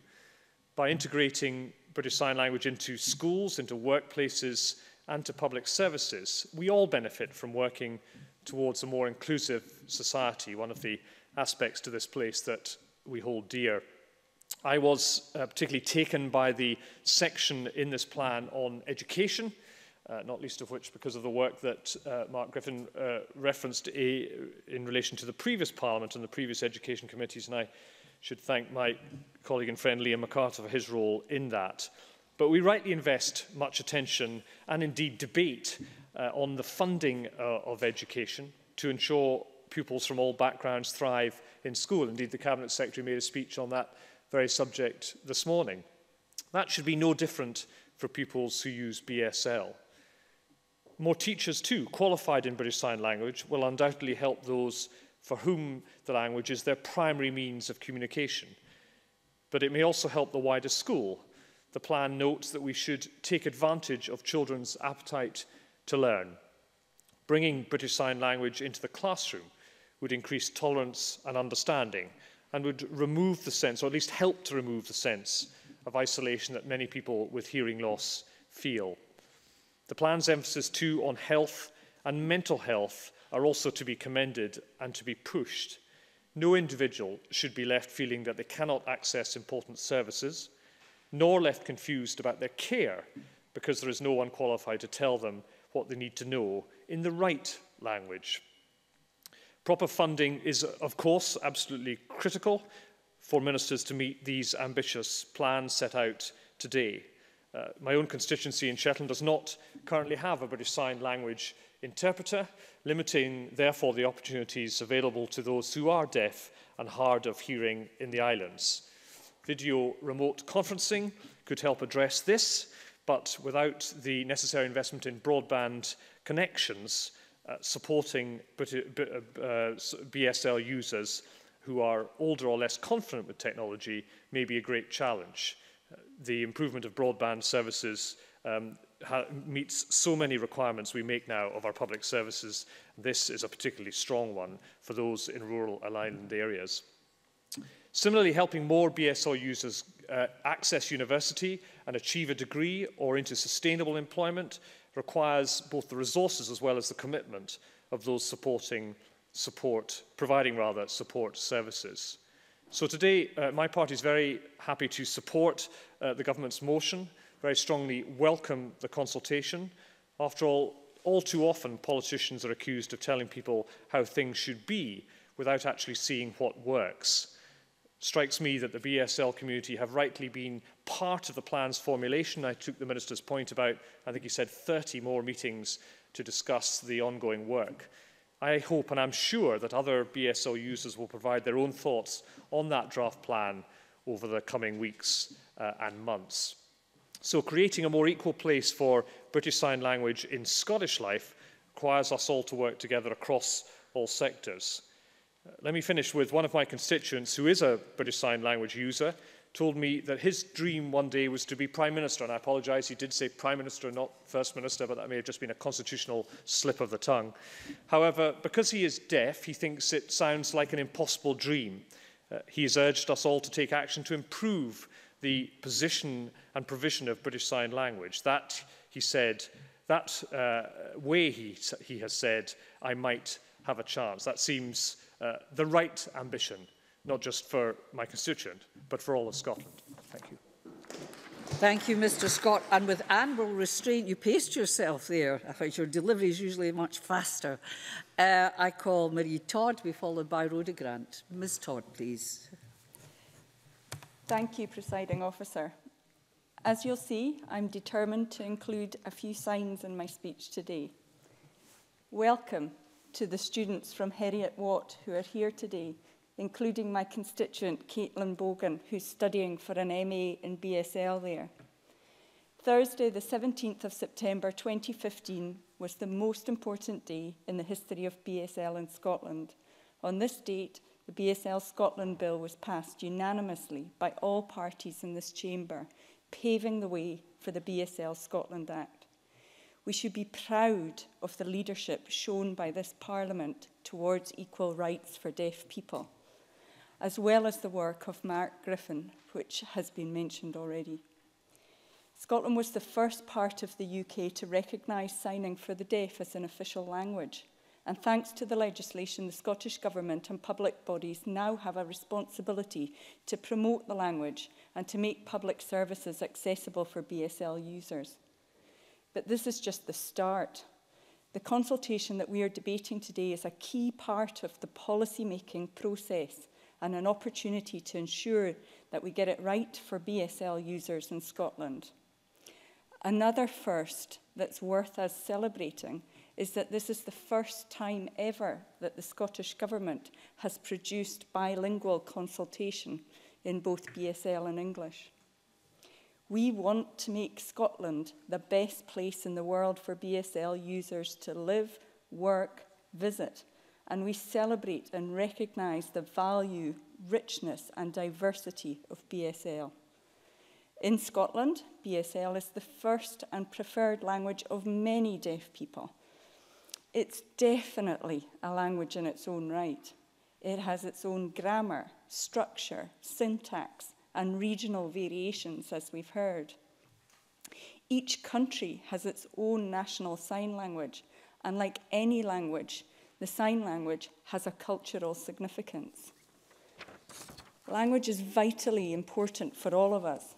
by integrating British Sign Language into schools, into workplaces, and to public services. We all benefit from working towards a more inclusive society, one of the aspects to this place that we hold dear. I was uh, particularly taken by the section in this plan on education, uh, not least of which because of the work that uh, Mark Griffin uh, referenced a, eh, in relation to the previous Parliament and the previous education committees, and I should thank my colleague and friend Liam MacArthur for his role in that. But we rightly invest much attention and indeed debate uh, on the funding uh, of education to ensure pupils from all backgrounds thrive in school. Indeed, the Cabinet Secretary made a speech on that very subject this morning. That should be no different for pupils who use BSL. More teachers, too, qualified in British Sign Language, will undoubtedly help those for whom the language is their primary means of communication. But it may also help the wider school. The plan notes that we should take advantage of children's appetite to learn. Bringing British Sign Language into the classroom would increase tolerance and understanding, and would remove the sense, or at least help to remove the sense, of isolation that many people with hearing loss feel. The plan's emphasis, too, on health and mental health are also to be commended and to be pushed. No individual should be left feeling that they cannot access important services, nor left confused about their care because there is no one qualified to tell them what they need to know in the right language. Proper funding is, of course, absolutely critical for ministers to meet these ambitious plans set out today. Uh, my own constituency in Shetland does not currently have a British Sign Language interpreter, limiting, therefore, the opportunities available to those who are deaf and hard of hearing in the islands. Video remote conferencing could help address this, but without the necessary investment in broadband connections, uh, supporting BSL uh, uh, users who are older or less confident with technology may be a great challenge. The improvement of broadband services um, meets so many requirements we make now of our public services. This is a particularly strong one for those in rural and island areas. Similarly, helping more BSL users uh, access university and achieve a degree or into sustainable employment requires both the resources as well as the commitment of those supporting support, providing rather support services. So today, uh, my party is very happy to support uh, the government's motion, very strongly welcome the consultation. After all, all too often politicians are accused of telling people how things should be without actually seeing what works. Strikes me that the BSL community have rightly been part of the plan's formulation. I took the Minister's point about, I think he said, 30 more meetings to discuss the ongoing work. I hope and I'm sure that other BSL users will provide their own thoughts on that draft plan over the coming weeks uh, and months. So creating a more equal place for British Sign Language in Scottish life requires us all to work together across all sectors. Uh, let me finish with one of my constituents who is a British Sign Language user told me that his dream one day was to be Prime Minister, and I apologise, he did say Prime Minister, not First Minister, but that may have just been a constitutional slip of the tongue. However, because he is deaf, he thinks it sounds like an impossible dream. Uh, he has urged us all to take action to improve the position and provision of British Sign Language. That, he said, that uh, way, he, he has said, I might have a chance. That seems uh, the right ambition, not just for my constituent, but for all of Scotland. Thank you. Thank you, Mr Scott. And with admirable restraint, you paced yourself there. I think your delivery is usually much faster. Uh, I call Marie Todd to be followed by Rhoda Grant. Ms Todd, please. Thank you, Presiding Officer. As you'll see, I'm determined to include a few signs in my speech today. Welcome to the students from Heriot Watt who are here today, including my constituent Caitlin Bogan, who's studying for an MA in BSL there. Thursday, the 17th of September 2015, was the most important day in the history of BSL in Scotland. On this date, the BSL Scotland Bill was passed unanimously by all parties in this chamber, paving the way for the BSL Scotland Act. We should be proud of the leadership shown by this Parliament towards equal rights for deaf people, as well as the work of Mark Griffin, which has been mentioned already. Scotland was the first part of the UK to recognise signing for the deaf as an official language. And thanks to the legislation, the Scottish Government and public bodies now have a responsibility to promote the language and to make public services accessible for BSL users. But this is just the start. The consultation that we are debating today is a key part of the policy-making process and an opportunity to ensure that we get it right for BSL users in Scotland. Another first that's worth us celebrating is that this is the first time ever that the Scottish Government has produced bilingual consultation in both BSL and English. We want to make Scotland the best place in the world for BSL users to live, work, visit, and we celebrate and recognise the value, richness and diversity of BSL. In Scotland, BSL is the first and preferred language of many deaf people. It's definitely a language in its own right. It has its own grammar, structure, syntax, and regional variations, as we've heard. Each country has its own national sign language, and like any language, the sign language has a cultural significance. Language is vitally important for all of us.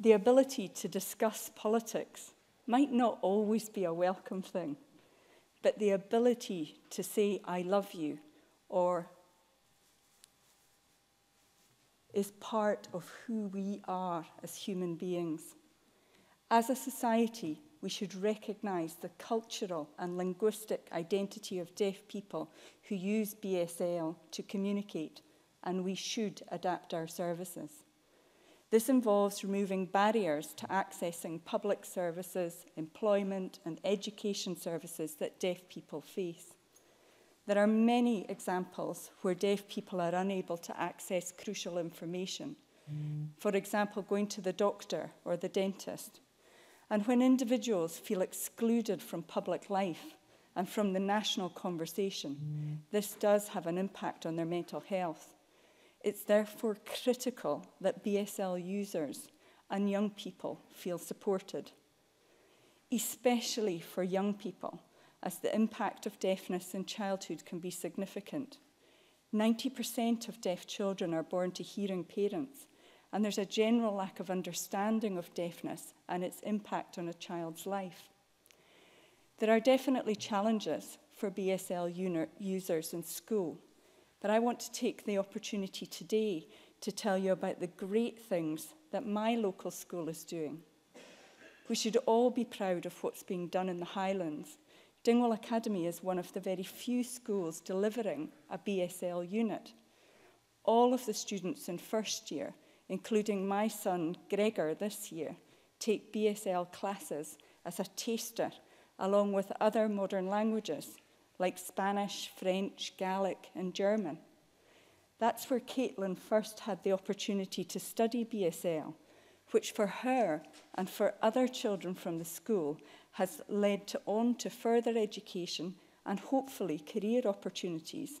The ability to discuss politics might not always be a welcome thing, but the ability to say, I love you, or is part of who we are as human beings. As a society, we should recognise the cultural and linguistic identity of deaf people who use BSL to communicate, and we should adapt our services. This involves removing barriers to accessing public services, employment and education services that deaf people face. There are many examples where deaf people are unable to access crucial information. Mm. For example, going to the doctor or the dentist. And when individuals feel excluded from public life and from the national conversation, mm. this does have an impact on their mental health. It's therefore critical that BSL users and young people feel supported, especially for young people as the impact of deafness in childhood can be significant. 90% of deaf children are born to hearing parents, and there's a general lack of understanding of deafness and its impact on a child's life. There are definitely challenges for BSL users in school, but I want to take the opportunity today to tell you about the great things that my local school is doing. We should all be proud of what's being done in the Highlands Dingwall Academy is one of the very few schools delivering a BSL unit. All of the students in first year, including my son Gregor this year, take BSL classes as a taster along with other modern languages like Spanish, French, Gaelic and German. That's where Caitlin first had the opportunity to study BSL, which for her and for other children from the school has led to on to further education and hopefully career opportunities.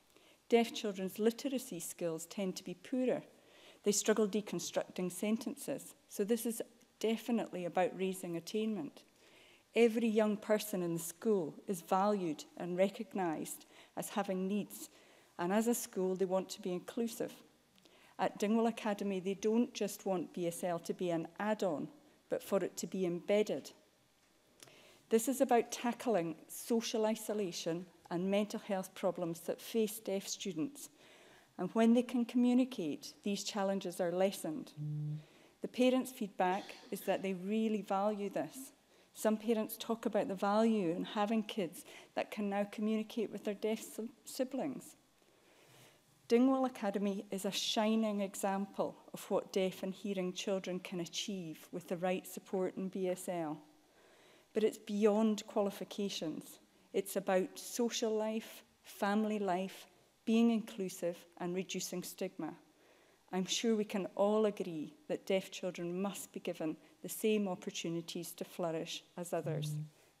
Deaf children's literacy skills tend to be poorer. They struggle deconstructing sentences. So this is definitely about raising attainment. Every young person in the school is valued and recognised as having needs, and as a school, they want to be inclusive. At Dingwall Academy, they don't just want BSL to be an add-on, but for it to be embedded. This is about tackling social isolation and mental health problems that face deaf students. And when they can communicate, these challenges are lessened. Mm. The parents' feedback is that they really value this. Some parents talk about the value in having kids that can now communicate with their deaf siblings. Dingwall Academy is a shining example of what deaf and hearing children can achieve with the right support and BSL. But it's beyond qualifications. It's about social life, family life, being inclusive and reducing stigma. I'm sure we can all agree that deaf children must be given the same opportunities to flourish as others. Mm.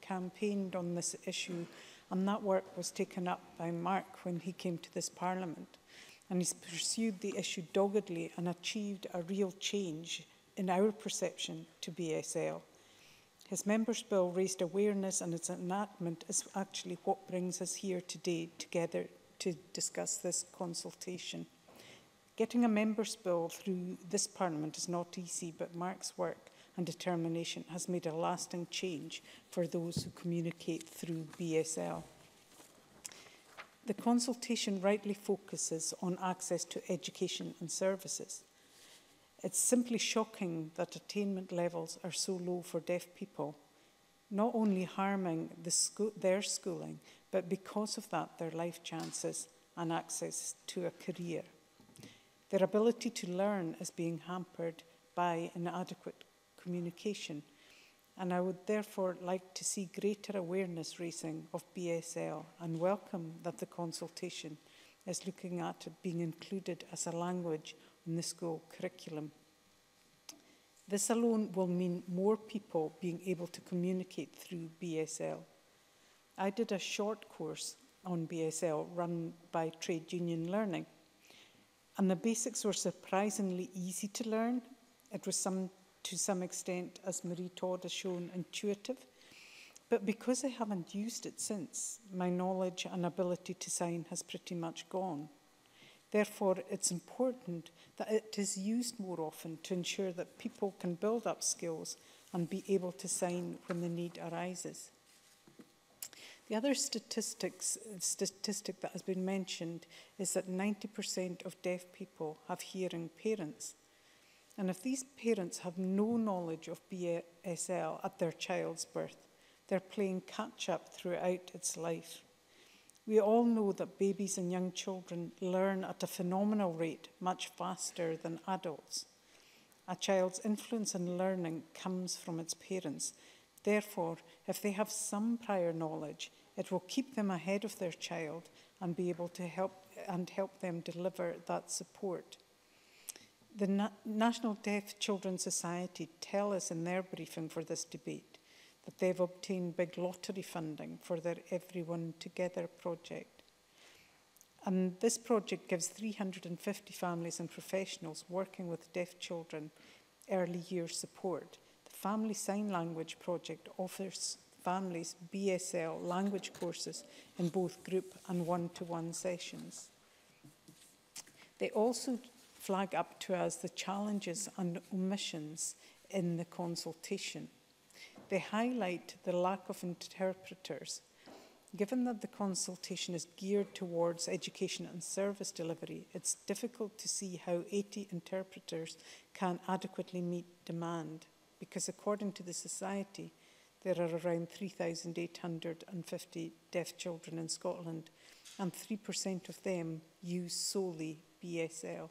campaigned on this issue, and that work was taken up by Mark when he came to this Parliament. And he's pursued the issue doggedly and achieved a real change in our perception to BSL. His Members' Bill raised awareness and its enactment is actually what brings us here today together to discuss this consultation. Getting a member's bill through this Parliament is not easy, but Mark's work and determination has made a lasting change for those who communicate through BSL. The consultation rightly focuses on access to education and services. It's simply shocking that attainment levels are so low for deaf people, not only harming the their schooling, but because of that, their life chances and access to a career. Their ability to learn is being hampered by inadequate communication, and I would therefore like to see greater awareness raising of BSL and welcome that the consultation is looking at it being included as a language in the school curriculum. This alone will mean more people being able to communicate through BSL. I did a short course on BSL run by Trade Union Learning And the basics were surprisingly easy to learn. It was some, to some extent, as Marie Todd has shown, intuitive. But because I haven't used it since, my knowledge and ability to sign has pretty much gone. Therefore, it's important that it is used more often to ensure that people can build up skills and be able to sign when the need arises. The other statistics, statistic that has been mentioned is that 90% of deaf people have hearing parents. And if these parents have no knowledge of BSL at their child's birth, they're playing catch up throughout its life. We all know that babies and young children learn at a phenomenal rate, much faster than adults. A child's influence in learning comes from its parents, Therefore, if they have some prior knowledge, it will keep them ahead of their child and be able to help and help them deliver that support. The Na National Deaf Children's Society tell us in their briefing for this debate that they've obtained big lottery funding for their Everyone Together project. And this project gives 350 families and professionals working with deaf children early year support Family Sign Language project offers families BSL language courses in both group and one-to-one sessions. They also flag up to us the challenges and omissions in the consultation. They highlight the lack of interpreters. Given that the consultation is geared towards education and service delivery, it's difficult to see how 80 interpreters can adequately meet demand. because according to the Society, there are around 3,850 deaf children in Scotland, and 3% of them use solely BSL.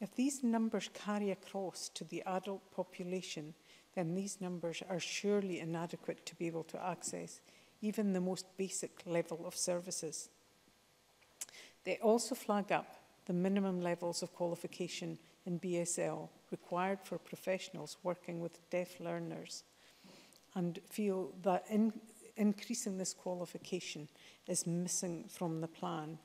If these numbers carry across to the adult population, then these numbers are surely inadequate to be able to access even the most basic level of services. They also flag up the minimum levels of qualification in BSL required for professionals working with deaf learners and feel that in, increasing this qualification is missing from the plan.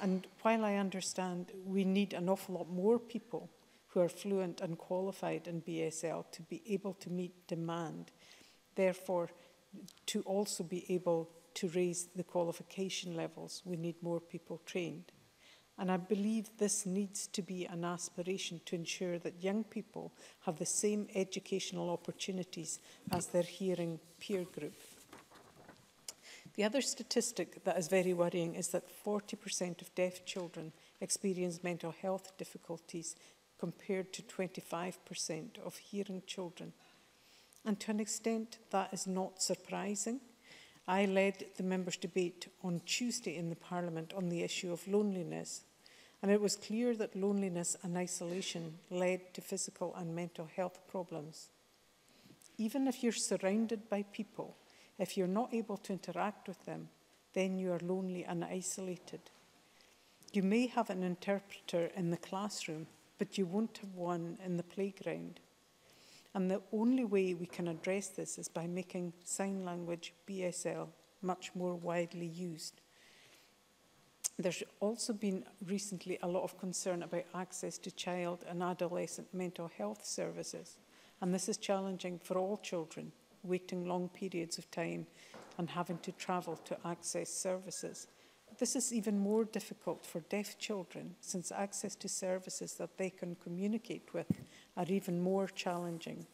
And while I understand we need an awful lot more people who are fluent and qualified in BSL to be able to meet demand, therefore, to also be able to raise the qualification levels, we need more people trained. And I believe this needs to be an aspiration to ensure that young people have the same educational opportunities as their hearing peer group. The other statistic that is very worrying is that 40% of deaf children experience mental health difficulties compared to 25% of hearing children. And to an extent, that is not surprising. I led the members' debate on Tuesday in the Parliament on the issue of loneliness. and it was clear that loneliness and isolation led to physical and mental health problems. Even if you're surrounded by people, if you're not able to interact with them, then you are lonely and isolated. You may have an interpreter in the classroom, but you won't have one in the playground. And the only way we can address this is by making sign language BSL much more widely used. There's also been recently a lot of concern about access to child and adolescent mental health services. And this is challenging for all children, waiting long periods of time and having to travel to access services. This is even more difficult for deaf children since access to services that they can communicate with are even more challenging.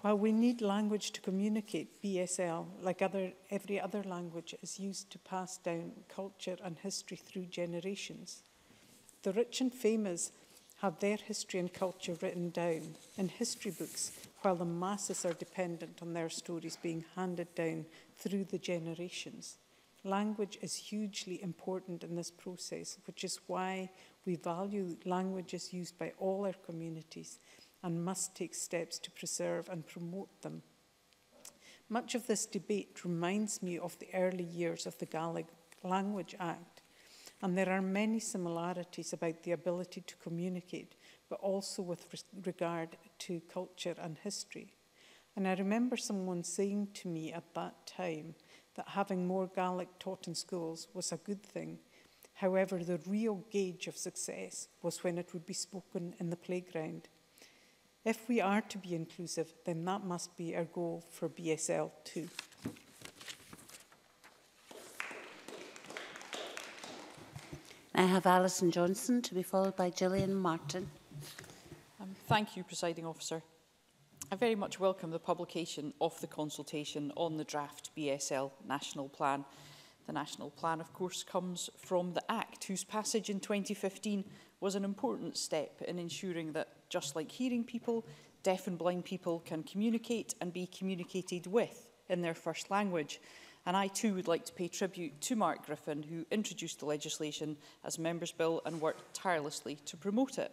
While we need language to communicate, BSL, like other, every other language, is used to pass down culture and history through generations. The rich and famous have their history and culture written down in history books, while the masses are dependent on their stories being handed down through the generations. Language is hugely important in this process, which is why we value languages used by all our communities and must take steps to preserve and promote them. Much of this debate reminds me of the early years of the Gaelic Language Act, and there are many similarities about the ability to communicate, but also with regard to culture and history. And I remember someone saying to me at that time that having more Gaelic taught in schools was a good thing. However, the real gauge of success was when it would be spoken in the playground If we are to be inclusive, then that must be our goal for BSL too. I have Alison Johnson to be followed by Gillian Martin. Um, thank you, Presiding Officer. I very much welcome the publication of the consultation on the draft BSL National Plan. The National Plan, of course, comes from the Act, whose passage in 2015 was an important step in ensuring that, just like hearing people, deaf and blind people can communicate and be communicated with in their first language. And I too would like to pay tribute to Mark Griffin, who introduced the legislation as Members' Bill and worked tirelessly to promote it.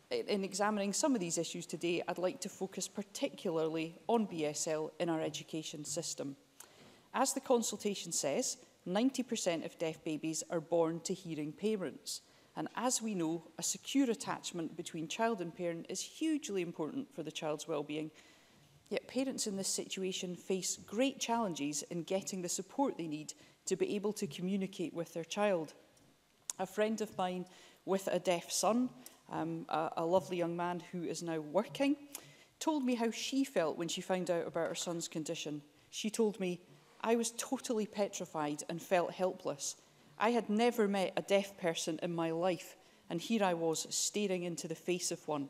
in examining some of these issues today, I'd like to focus particularly on BSL in our education system. As the consultation says, 90% of deaf babies are born to hearing parents. And as we know, a secure attachment between child and parent is hugely important for the child's well-being. Yet parents in this situation face great challenges in getting the support they need to be able to communicate with their child. A friend of mine with a deaf son, um, a, a lovely young man who is now working, told me how she felt when she found out about her son's condition. She told me, I was totally petrified and felt helpless. I had never met a deaf person in my life, and here I was staring into the face of one.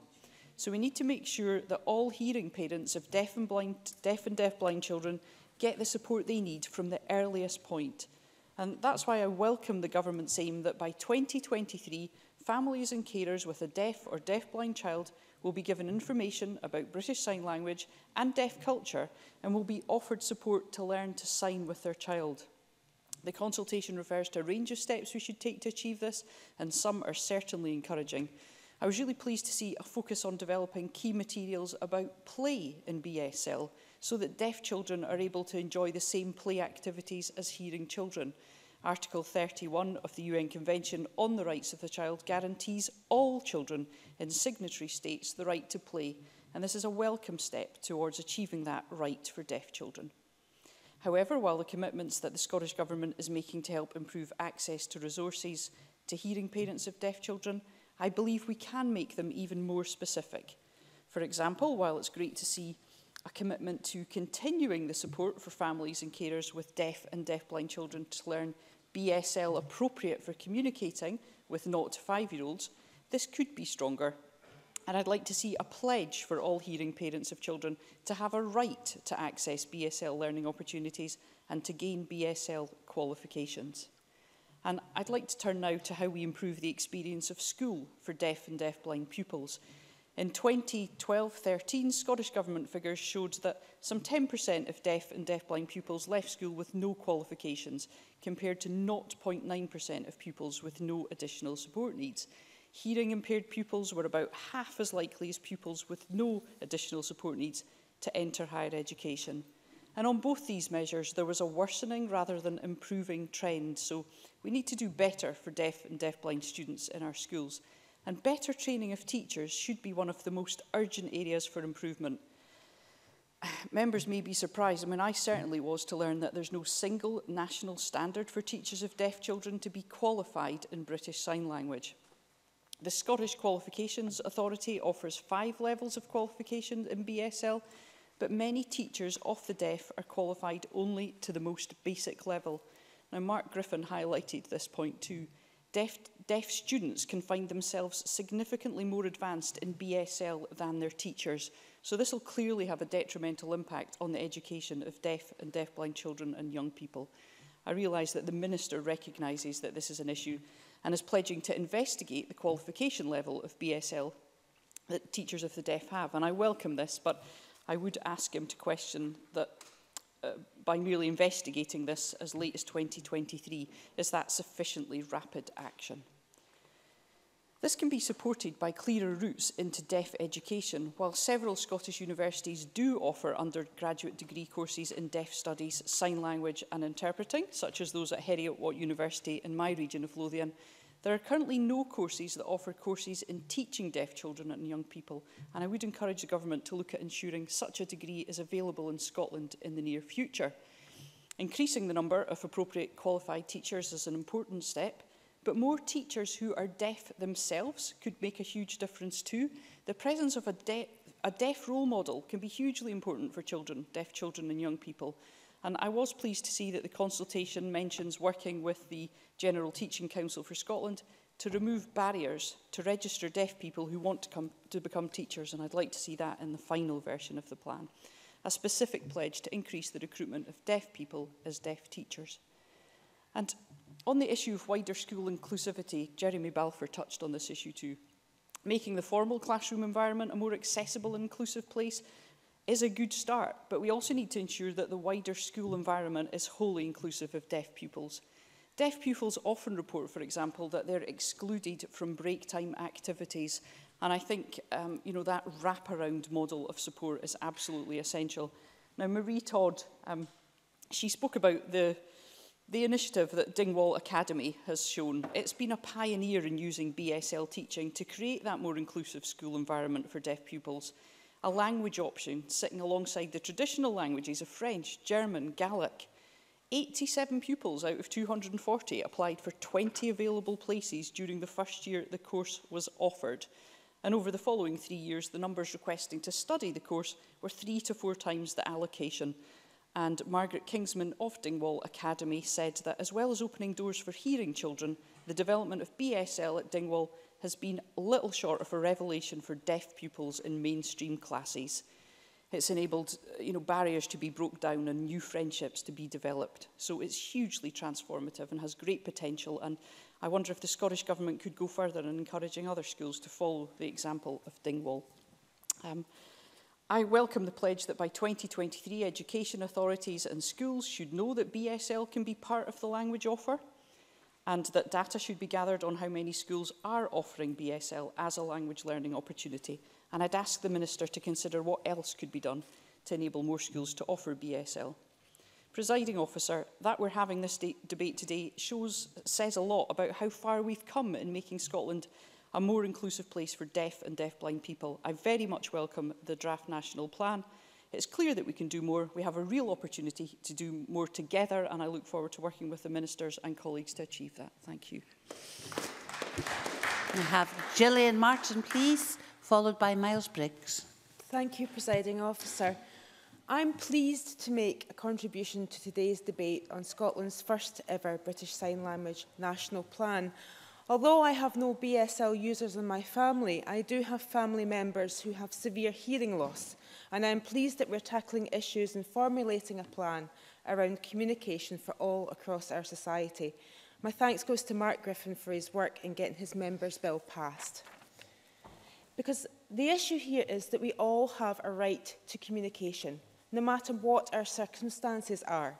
So we need to make sure that all hearing parents of deaf and, blind, deaf and deafblind children get the support they need from the earliest point. And that's why I welcome the government's aim that by 2023, families and carers with a deaf or deafblind child will be given information about British Sign Language and deaf culture and will be offered support to learn to sign with their child. The consultation refers to a range of steps we should take to achieve this, and some are certainly encouraging. I was really pleased to see a focus on developing key materials about play in BSL so that deaf children are able to enjoy the same play activities as hearing children. Article 31 of the UN Convention on the Rights of the Child guarantees all children in signatory states the right to play, and this is a welcome step towards achieving that right for deaf children. However, while the commitments that the Scottish Government is making to help improve access to resources to hearing parents of deaf children, I believe we can make them even more specific. For example, while it's great to see a commitment to continuing the support for families and carers with deaf and deafblind children to learn BSL appropriate for communicating with not to year olds, this could be stronger And I'd like to see a pledge for all hearing parents of children to have a right to access BSL learning opportunities and to gain BSL qualifications. And I'd like to turn now to how we improve the experience of school for deaf and deafblind pupils. In 2012-13, Scottish Government figures showed that some 10% of deaf and deafblind pupils left school with no qualifications, compared to 0.9% of pupils with no additional support needs. Hearing impaired pupils were about half as likely as pupils with no additional support needs to enter higher education. And on both these measures, there was a worsening rather than improving trend. So we need to do better for deaf and deafblind students in our schools. And better training of teachers should be one of the most urgent areas for improvement. Members may be surprised, I mean, I certainly was to learn that there's no single national standard for teachers of deaf children to be qualified in British Sign Language. The Scottish Qualifications Authority offers five levels of qualification in BSL, but many teachers off the deaf are qualified only to the most basic level. Now, Mark Griffin highlighted this point too. Deaf, deaf students can find themselves significantly more advanced in BSL than their teachers. So this will clearly have a detrimental impact on the education of deaf and deafblind children and young people. I realise that the Minister recognises that this is an issue and is pledging to investigate the qualification level of BSL that teachers of the deaf have. And I welcome this, but I would ask him to question that uh, by merely investigating this as late as 2023, is that sufficiently rapid action? This can be supported by clearer routes into deaf education, while several Scottish universities do offer undergraduate degree courses in deaf studies, sign language and interpreting, such as those at Heriot-Watt University in my region of Lothian, there are currently no courses that offer courses in teaching deaf children and young people, and I would encourage the government to look at ensuring such a degree is available in Scotland in the near future. Increasing the number of appropriate qualified teachers is an important step, But more teachers who are deaf themselves could make a huge difference too. The presence of a, de a deaf role model can be hugely important for children, deaf children and young people. And I was pleased to see that the consultation mentions working with the General Teaching Council for Scotland to remove barriers to register deaf people who want to, come, to become teachers, and I'd like to see that in the final version of the plan. A specific pledge to increase the recruitment of deaf people as deaf teachers. And On the issue of wider school inclusivity, Jeremy Balfour touched on this issue too. Making the formal classroom environment a more accessible and inclusive place is a good start, but we also need to ensure that the wider school environment is wholly inclusive of deaf pupils. Deaf pupils often report, for example, that they're excluded from break time activities, and I think um, you know, that wraparound model of support is absolutely essential. Now, Marie Todd, um, she spoke about the the initiative that Dingwall Academy has shown. It's been a pioneer in using BSL teaching to create that more inclusive school environment for deaf pupils. A language option sitting alongside the traditional languages of French, German, Gaelic. 87 pupils out of 240 applied for 20 available places during the first year the course was offered. And over the following three years, the numbers requesting to study the course were three to four times the allocation. And Margaret Kingsman of Dingwall Academy said that as well as opening doors for hearing children, the development of BSL at Dingwall has been little short of a revelation for deaf pupils in mainstream classes. It's enabled you know, barriers to be broke down and new friendships to be developed. So it's hugely transformative and has great potential. And I wonder if the Scottish Government could go further in encouraging other schools to follow the example of Dingwall. Um, I welcome the pledge that by 2023 education authorities and schools should know that BSL can be part of the language offer and that data should be gathered on how many schools are offering BSL as a language learning opportunity. And I'd ask the Minister to consider what else could be done to enable more schools to offer BSL. Presiding officer, that we're having this debate today shows, says a lot about how far we've come in making Scotland a more inclusive place for deaf and deafblind people. I very much welcome the draft national plan. It's clear that we can do more. We have a real opportunity to do more together, and I look forward to working with the ministers and colleagues to achieve that. Thank you. We have Gillian Martin, please, followed by Miles Briggs. Thank you, Presiding Officer. I'm pleased to make a contribution to today's debate on Scotland's first ever British Sign Language National Plan. Although I have no BSL users in my family, I do have family members who have severe hearing loss, and I am pleased that we're tackling issues and formulating a plan around communication for all across our society. My thanks goes to Mark Griffin for his work in getting his members' bill passed. Because the issue here is that we all have a right to communication, no matter what our circumstances are.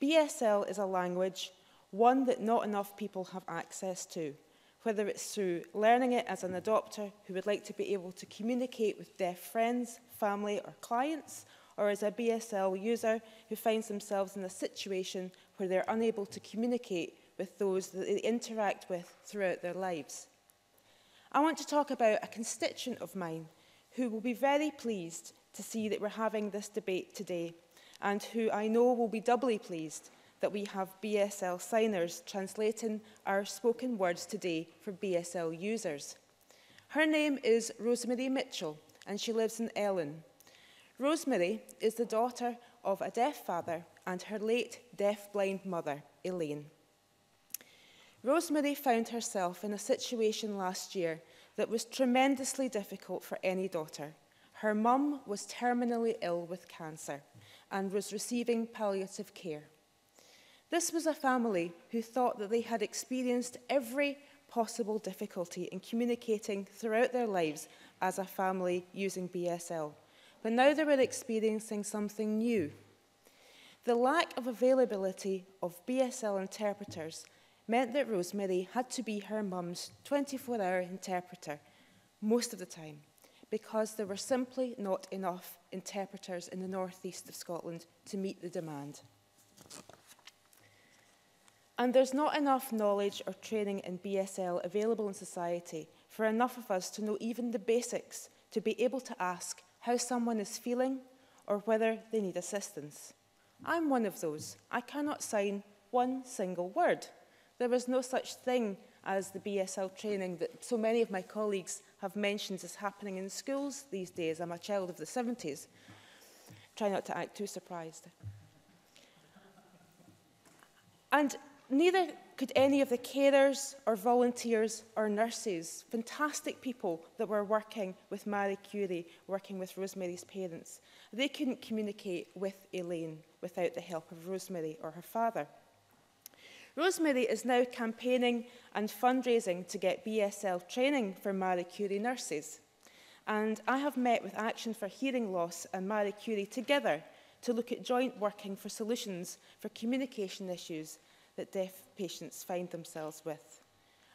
BSL is a language one that not enough people have access to, whether it's through learning it as an adopter who would like to be able to communicate with deaf friends, family or clients, or as a BSL user who finds themselves in a situation where they're unable to communicate with those that they interact with throughout their lives. I want to talk about a constituent of mine who will be very pleased to see that we're having this debate today and who I know will be doubly pleased that we have BSL signers translating our spoken words today for BSL users. Her name is Rosemary Mitchell and she lives in Ellen. Rosemary is the daughter of a deaf father and her late deaf-blind mother, Elaine. Rosemary found herself in a situation last year that was tremendously difficult for any daughter. Her mum was terminally ill with cancer and was receiving palliative care. This was a family who thought that they had experienced every possible difficulty in communicating throughout their lives as a family using BSL. But now they were experiencing something new. The lack of availability of BSL interpreters meant that Rosemary had to be her mum's 24-hour interpreter most of the time because there were simply not enough interpreters in the northeast of Scotland to meet the demand. And there's not enough knowledge or training in BSL available in society for enough of us to know even the basics to be able to ask how someone is feeling or whether they need assistance. I'm one of those. I cannot sign one single word. There is no such thing as the BSL training that so many of my colleagues have mentioned as happening in schools these days. I'm a child of the 70s. Try not to act too surprised. And Neither could any of the carers or volunteers or nurses, fantastic people that were working with Marie Curie, working with Rosemary's parents. They couldn't communicate with Elaine without the help of Rosemary or her father. Rosemary is now campaigning and fundraising to get BSL training for Marie Curie nurses. And I have met with Action for Hearing Loss and Marie Curie together to look at joint working for solutions for communication issues that deaf patients find themselves with.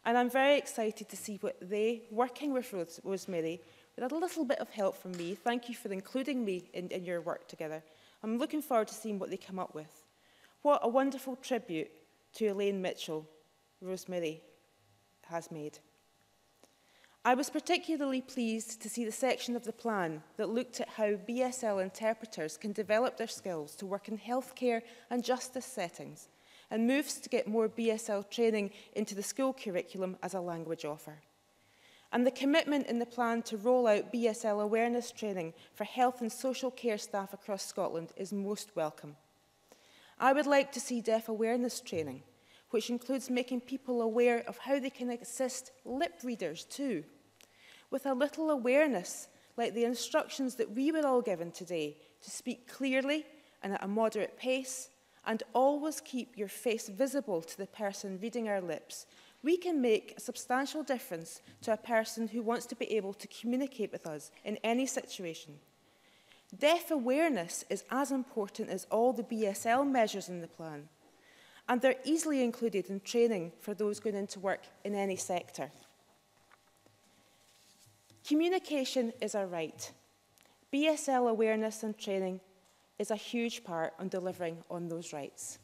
And I'm very excited to see what they, working with Ros Rosemary, with a little bit of help from me, thank you for including me in, in your work together. I'm looking forward to seeing what they come up with. What a wonderful tribute to Elaine Mitchell, Rosemary has made. I was particularly pleased to see the section of the plan that looked at how BSL interpreters can develop their skills to work in healthcare and justice settings – and moves to get more BSL training into the school curriculum as a language offer. And the commitment in the plan to roll out BSL awareness training for health and social care staff across Scotland is most welcome. I would like to see deaf awareness training, which includes making people aware of how they can assist lip readers too. With a little awareness, like the instructions that we were all given today, to speak clearly and at a moderate pace, and always keep your face visible to the person reading our lips, we can make a substantial difference to a person who wants to be able to communicate with us in any situation. Deaf awareness is as important as all the BSL measures in the plan, and they're easily included in training for those going into work in any sector. Communication is a right. BSL awareness and training is a huge part on delivering on those rights.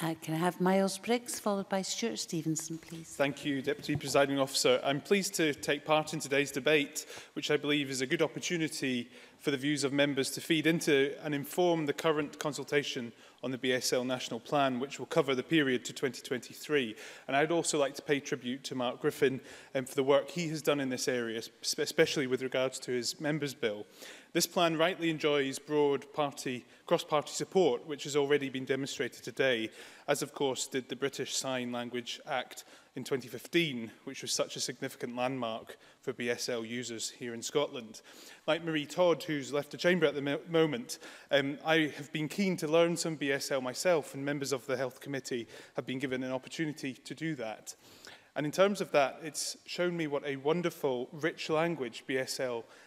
Uh, can I have Miles Briggs, followed by Stuart Stevenson, please? Thank you, Deputy Presiding Officer. I'm pleased to take part in today's debate, which I believe is a good opportunity for the views of members to feed into and inform the current consultation on the BSL National Plan, which will cover the period to 2023. And I'd also like to pay tribute to Mark Griffin um, for the work he has done in this area, especially with regards to his Members Bill. This plan rightly enjoys broad party, cross-party support, which has already been demonstrated today, as of course did the British Sign Language Act in 2015, which was such a significant landmark for BSL users here in Scotland. Like Marie Todd, who's left the chamber at the mo moment, um, I have been keen to learn some BSL myself, and members of the Health Committee have been given an opportunity to do that. And in terms of that, it's shown me what a wonderful, rich language BSL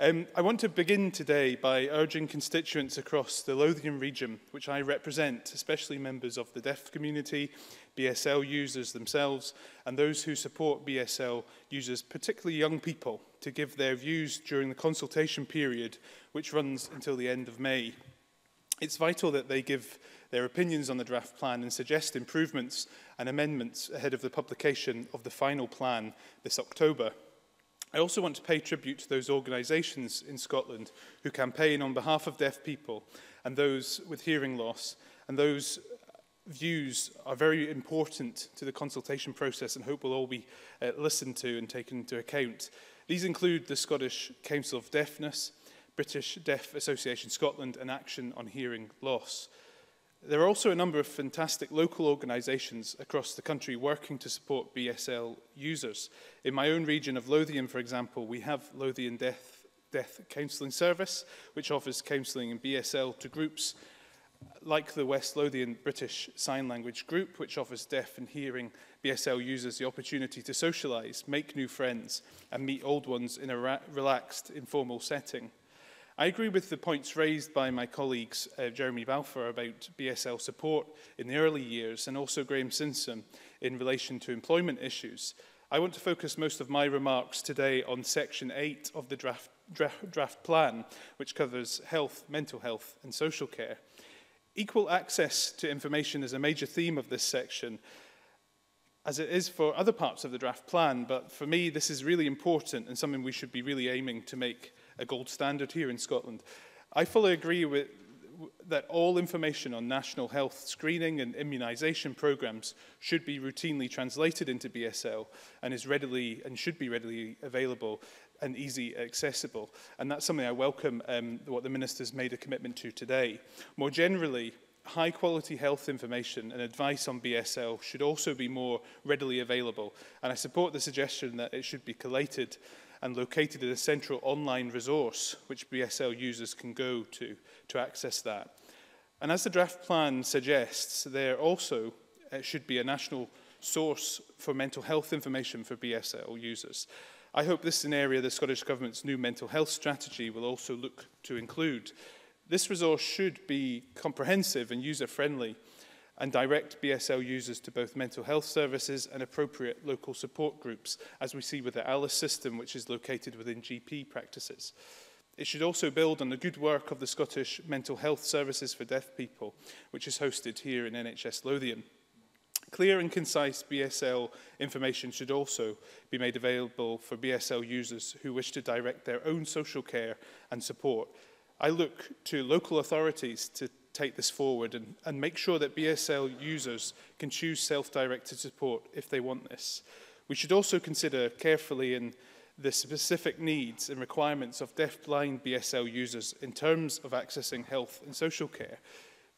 Um, I want to begin today by urging constituents across the Lothian region, which I represent, especially members of the deaf community, BSL users themselves, and those who support BSL users, particularly young people, to give their views during the consultation period, which runs until the end of May. It's vital that they give their opinions on the draft plan and suggest improvements and amendments ahead of the publication of the final plan this October. I also want to pay tribute to those organisations in Scotland who campaign on behalf of deaf people and those with hearing loss and those views are very important to the consultation process and hope will all be uh, listened to and taken into account. These include the Scottish Council of Deafness, British Deaf Association Scotland and Action on Hearing Loss. There are also a number of fantastic local organisations across the country working to support BSL users. In my own region of Lothian, for example, we have Lothian Death, Death Counselling Service, which offers counselling in BSL to groups like the West Lothian British Sign Language Group, which offers deaf and hearing BSL users the opportunity to socialise, make new friends, and meet old ones in a relaxed, informal setting. I agree with the points raised by my colleagues uh, Jeremy Balfour about BSL support in the early years and also Graham Simpson in relation to employment issues. I want to focus most of my remarks today on Section 8 of the draft, draft plan, which covers health, mental health and social care. Equal access to information is a major theme of this section, as it is for other parts of the draft plan, but for me this is really important and something we should be really aiming to make a gold standard here in Scotland. I fully agree with, that all information on national health screening and immunisation programmes should be routinely translated into BSL and is readily and should be readily available and easy accessible. And that's something I welcome um, what the Minister's made a commitment to today. More generally, high quality health information and advice on BSL should also be more readily available. And I support the suggestion that it should be collated and located in a central online resource which BSL users can go to to access that. And as the draft plan suggests, there also uh, should be a national source for mental health information for BSL users. I hope this is an area the Scottish Government's new mental health strategy will also look to include. This resource should be comprehensive and user-friendly, and direct BSL users to both mental health services and appropriate local support groups, as we see with the ALICE system, which is located within GP practices. It should also build on the good work of the Scottish Mental Health Services for Deaf People, which is hosted here in NHS Lothian. Clear and concise BSL information should also be made available for BSL users who wish to direct their own social care and support. I look to local authorities to take this forward and, and make sure that BSL users can choose self-directed support if they want this. We should also consider carefully in the specific needs and requirements of deaf-blind BSL users in terms of accessing health and social care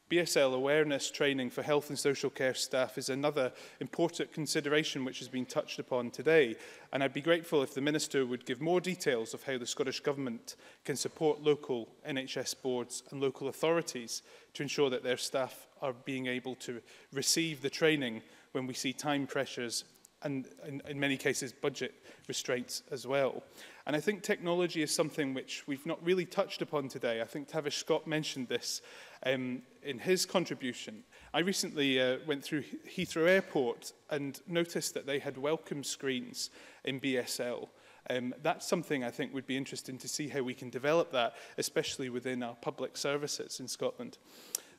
BSL awareness training for health and social care staff is another important consideration which has been touched upon today and I'd be grateful if the Minister would give more details of how the Scottish Government can support local NHS boards and local authorities to ensure that their staff are being able to receive the training when we see time pressures and in, in many cases budget restraints as well. And I think technology is something which we've not really touched upon today. I think Tavish Scott mentioned this um, in his contribution. I recently uh, went through Heathrow Airport and noticed that they had welcome screens in BSL. Um, that's something I think would be interesting to see how we can develop that, especially within our public services in Scotland.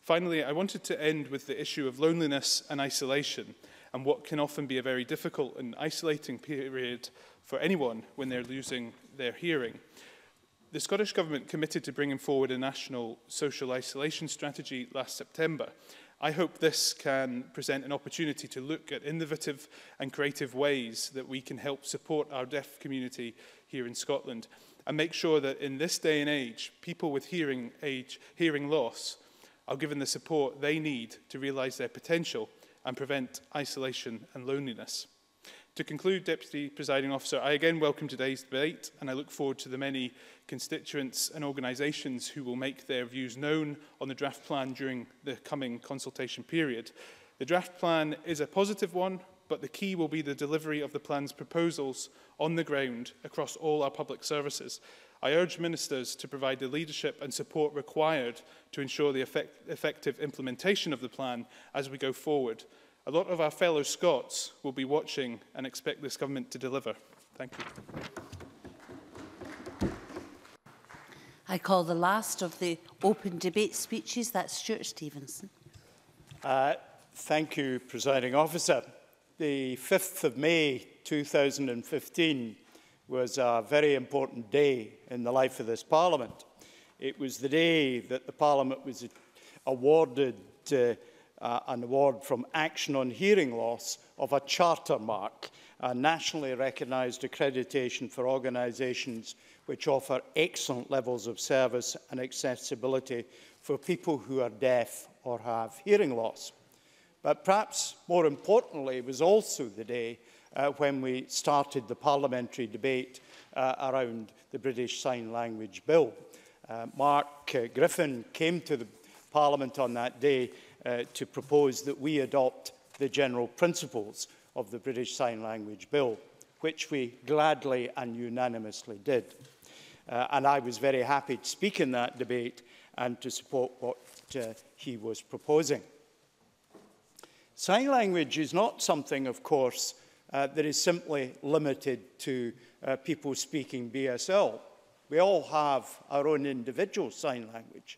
Finally, I wanted to end with the issue of loneliness and isolation and what can often be a very difficult and isolating period for anyone when they're losing their hearing. The Scottish Government committed to bringing forward a national social isolation strategy last September. I hope this can present an opportunity to look at innovative and creative ways that we can help support our deaf community here in Scotland and make sure that in this day and age, people with hearing, age, hearing loss are given the support they need to realise their potential – and prevent isolation and loneliness. To conclude, Deputy Presiding Officer, I again welcome today's debate and I look forward to the many constituents and organisations who will make their views known on the draft plan during the coming consultation period. The draft plan is a positive one, but the key will be the delivery of the plan's proposals on the ground across all our public services. I urge ministers to provide the leadership and support required to ensure the effect effective implementation of the plan as we go forward. A lot of our fellow Scots will be watching and expect this government to deliver. Thank you. I call the last of the open debate speeches. That's Stuart Stevenson. Uh, thank you, presiding officer. The 5th of May 2015 was a very important day in the life of this Parliament. It was the day that the Parliament was awarded uh, uh, an award from Action on Hearing Loss of a charter mark, a nationally recognised accreditation for organisations which offer excellent levels of service and accessibility for people who are deaf or have hearing loss. But perhaps more importantly was also the day uh, when we started the parliamentary debate uh, around the British Sign Language Bill. Uh, Mark uh, Griffin came to the Parliament on that day uh, to propose that we adopt the general principles of the British Sign Language Bill, which we gladly and unanimously did. Uh, and I was very happy to speak in that debate and to support what uh, he was proposing. Sign language is not something, of course, uh, that is simply limited to uh, people speaking BSL. We all have our own individual sign language.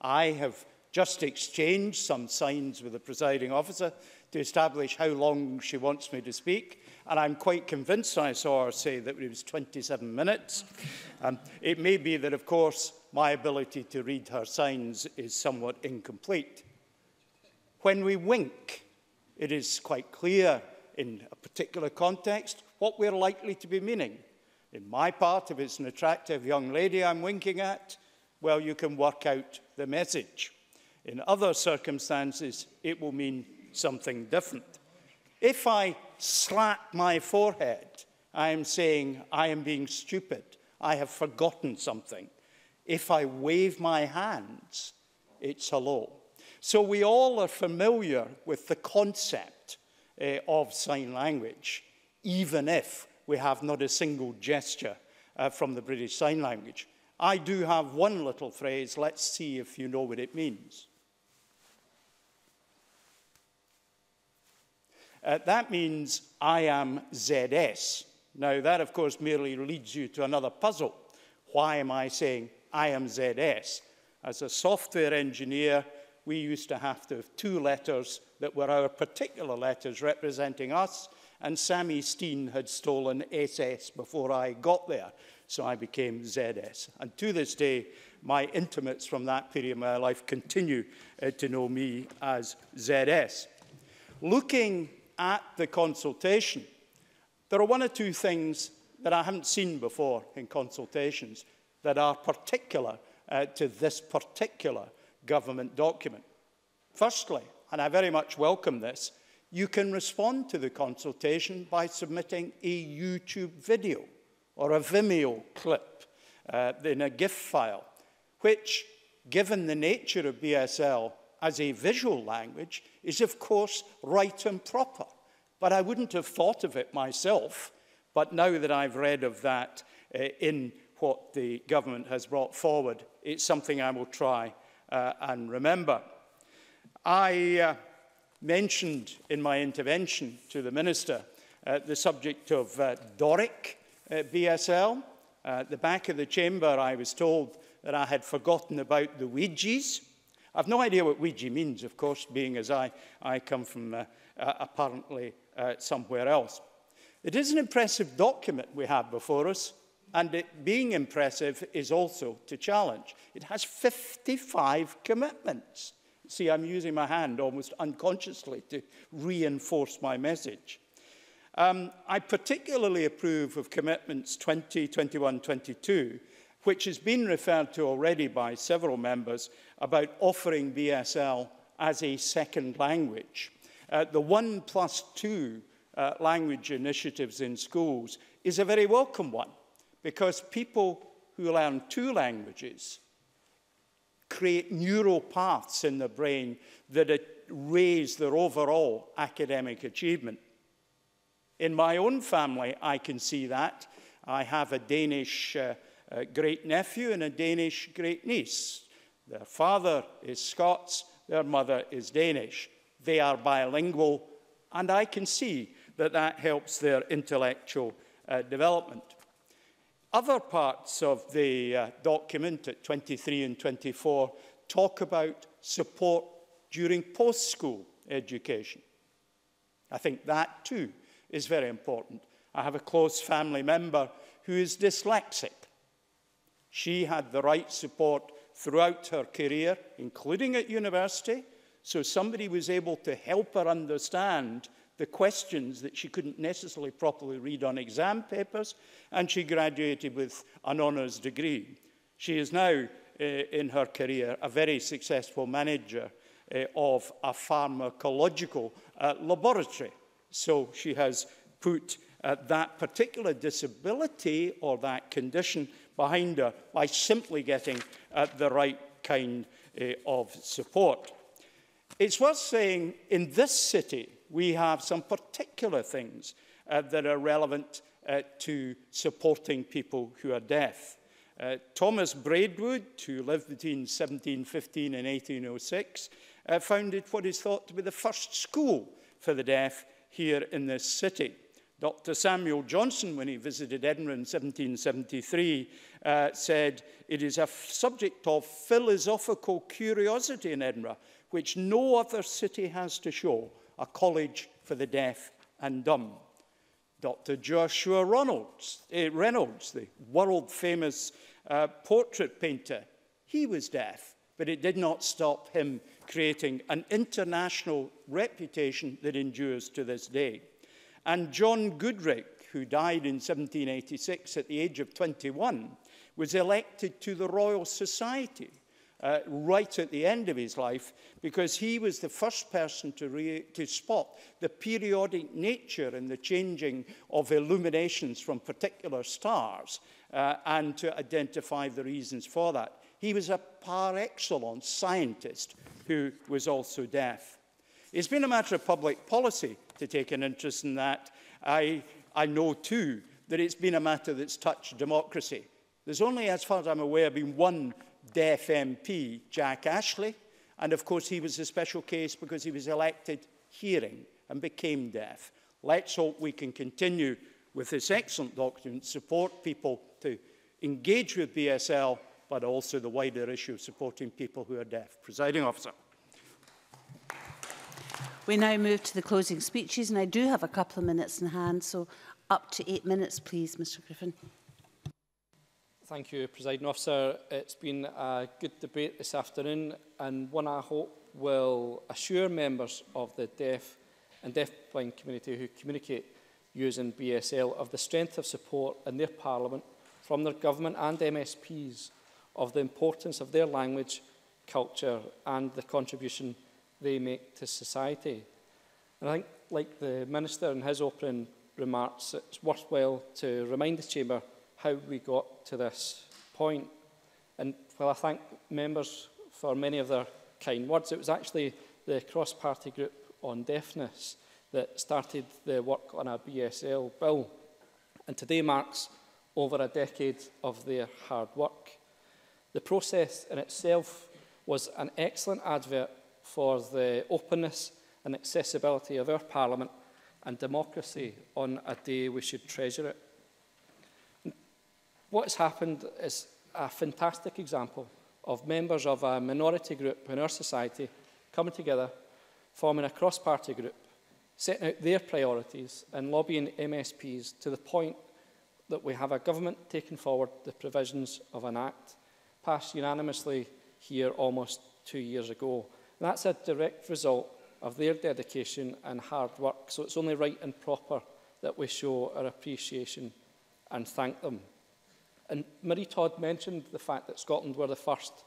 I have just exchanged some signs with the presiding officer to establish how long she wants me to speak. And I'm quite convinced I saw her say that it was 27 minutes. Um, it may be that, of course, my ability to read her signs is somewhat incomplete. When we wink, it is quite clear in a particular context what we're likely to be meaning. In my part, if it's an attractive young lady I'm winking at, well, you can work out the message. In other circumstances, it will mean something different. If I slap my forehead, I am saying I am being stupid. I have forgotten something. If I wave my hands, it's hello. So we all are familiar with the concept uh, of sign language, even if we have not a single gesture uh, from the British Sign Language. I do have one little phrase, let's see if you know what it means. Uh, that means I am ZS. Now, that, of course, merely leads you to another puzzle. Why am I saying I am ZS? As a software engineer, we used to have to have two letters that were our particular letters representing us, and Sammy Steen had stolen SS before I got there, so I became ZS. And to this day, my intimates from that period of my life continue uh, to know me as ZS. Looking at the consultation, there are one or two things that I haven't seen before in consultations that are particular uh, to this particular government document. Firstly, and I very much welcome this, you can respond to the consultation by submitting a YouTube video or a Vimeo clip uh, in a GIF file, which, given the nature of BSL as a visual language, is of course right and proper. But I wouldn't have thought of it myself, but now that I've read of that uh, in what the government has brought forward, it's something I will try uh, and remember. I uh, mentioned in my intervention to the Minister uh, the subject of uh, Doric uh, BSL. Uh, at the back of the chamber, I was told that I had forgotten about the Ouija's. I've no idea what Ouija means, of course, being as I, I come from uh, uh, apparently uh, somewhere else. It is an impressive document we have before us, And it being impressive is also to challenge. It has 55 commitments. See, I'm using my hand almost unconsciously to reinforce my message. Um, I particularly approve of commitments 20, 21, 22, which has been referred to already by several members about offering BSL as a second language. Uh, the one plus two uh, language initiatives in schools is a very welcome one. because people who learn two languages create neural paths in the brain that raise their overall academic achievement. In my own family, I can see that. I have a Danish uh, uh, great nephew and a Danish great niece. Their father is Scots, their mother is Danish. They are bilingual, and I can see that that helps their intellectual uh, development. Other parts of the uh, document at 23 and 24 talk about support during post-school education. I think that too is very important. I have a close family member who is dyslexic. She had the right support throughout her career, including at university, so somebody was able to help her understand the questions that she couldn't necessarily properly read on exam papers, and she graduated with an honours degree. She is now, uh, in her career, a very successful manager uh, of a pharmacological uh, laboratory. So she has put uh, that particular disability or that condition behind her by simply getting uh, the right kind uh, of support. It's worth saying in this city, we have some particular things uh, that are relevant uh, to supporting people who are deaf. Uh, Thomas Braidwood, who lived between 1715 and 1806, uh, founded what is thought to be the first school for the deaf here in this city. Dr. Samuel Johnson, when he visited Edinburgh in 1773, uh, said, it is a subject of philosophical curiosity in Edinburgh, which no other city has to show. a college for the deaf and dumb. Dr. Joshua Reynolds, eh, Reynolds the world famous uh, portrait painter, he was deaf, but it did not stop him creating an international reputation that endures to this day. And John Goodrick, who died in 1786 at the age of 21, was elected to the Royal Society uh, right at the end of his life because he was the first person to, to spot the periodic nature and the changing of illuminations from particular stars uh, and to identify the reasons for that. He was a par excellence scientist who was also deaf. It's been a matter of public policy to take an interest in that. I, I know too that it's been a matter that's touched democracy. There's only, as far as I'm aware, been one Deaf MP Jack Ashley. And of course, he was a special case because he was elected hearing and became deaf. Let's hope we can continue with this excellent document, support people to engage with BSL, but also the wider issue of supporting people who are deaf. Presiding officer. We now move to the closing speeches, and I do have a couple of minutes in hand, so up to eight minutes, please, Mr Griffin. Thank you, President Officer. It's been a good debate this afternoon and one I hope will assure members of the deaf and deafblind community who communicate using BSL of the strength of support in their parliament from their government and MSPs of the importance of their language, culture and the contribution they make to society. And I think, like the Minister in his opening remarks, it's worthwhile to remind the Chamber how we got to this point. And while I thank members for many of their kind words, it was actually the cross-party group on deafness that started the work on a BSL bill. And today marks over a decade of their hard work. The process in itself was an excellent advert for the openness and accessibility of our Parliament and democracy on a day we should treasure it. What's happened is a fantastic example of members of a minority group in our society coming together, forming a cross-party group, setting out their priorities and lobbying MSPs to the point that we have a government taking forward the provisions of an act passed unanimously here almost two years ago. And that's a direct result of their dedication and hard work, so it's only right and proper that we show our appreciation and thank them. And Marie Todd mentioned the fact that Scotland were the first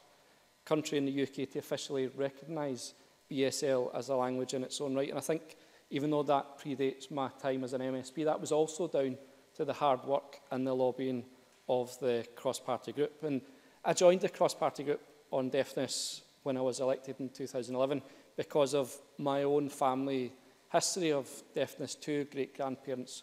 country in the UK to officially recognise BSL as a language in its own right. And I think even though that predates my time as an MSP, that was also down to the hard work and the lobbying of the cross-party group. And I joined the cross-party group on deafness when I was elected in 2011 because of my own family history of deafness, two great-grandparents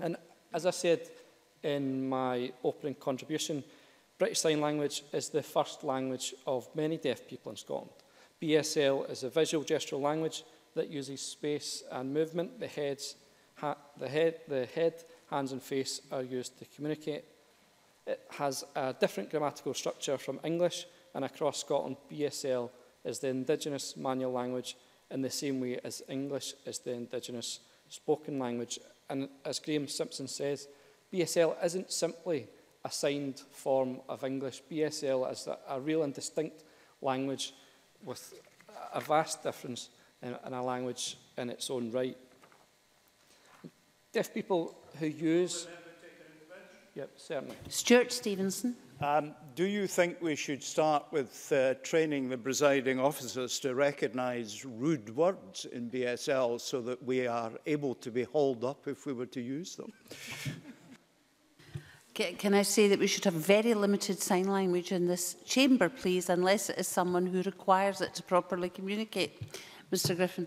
And as I said, in my opening contribution, British Sign Language is the first language of many deaf people in Scotland. BSL is a visual gestural language that uses space and movement. The, heads, ha, the, head, the head, hands and face are used to communicate. It has a different grammatical structure from English, and across Scotland, BSL is the indigenous manual language in the same way as English is the indigenous spoken language. And as Graham Simpson says, BSL isn't simply a signed form of English. BSL is a, a real and distinct language with a vast difference in, in a language in its own right. Deaf people who use... Yep, certainly. Stuart Stevenson. Um, do you think we should start with uh, training the presiding officers to recognise rude words in BSL so that we are able to be hauled up if we were to use them? Can I say that we should have very limited sign language in this chamber, please, unless it is someone who requires it to properly communicate? Mr Griffin.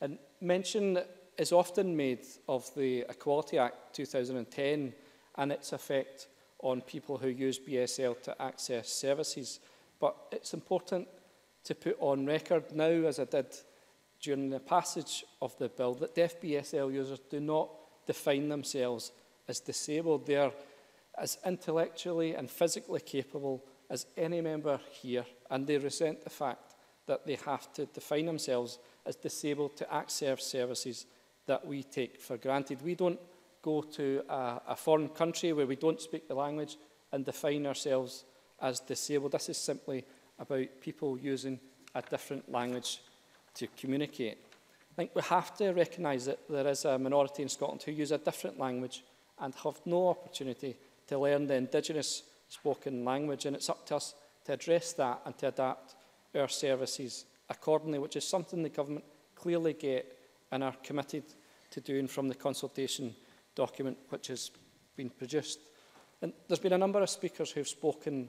And mention is often made of the Equality Act 2010 and its effect on people who use BSL to access services. But it's important to put on record now, as I did during the passage of the bill, that deaf BSL users do not define themselves as disabled. They are as intellectually and physically capable as any member here, and they resent the fact that they have to define themselves as disabled to access services that we take for granted. We don't go to a, a foreign country where we don't speak the language and define ourselves as disabled. This is simply about people using a different language to communicate. I think we have to recognise that there is a minority in Scotland who use a different language and have no opportunity to learn the Indigenous spoken language, and it's up to us to address that and to adapt our services accordingly, which is something the government clearly get and are committed to doing from the consultation document which has been produced. And there's been a number of speakers who've spoken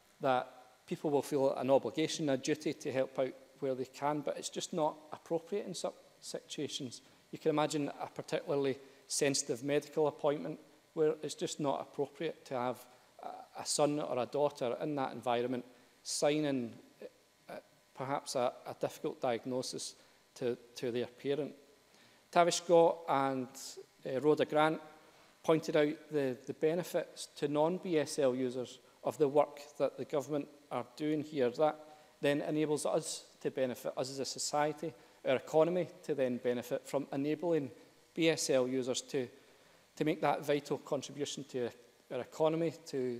that people will feel an obligation, a duty to help out where they can, but it's just not appropriate in some situations. You can imagine a particularly sensitive medical appointment where it's just not appropriate to have a son or a daughter in that environment signing uh, eh, eh, perhaps a, a difficult diagnosis to, to their parent. Tavish Scott and uh, Rhoda Grant pointed out the, the benefits to non-BSL users of the work that the government are doing here. That then enables us to benefit, us as a society, our economy to then benefit from enabling BSL users to, to make that vital contribution to our economy, to,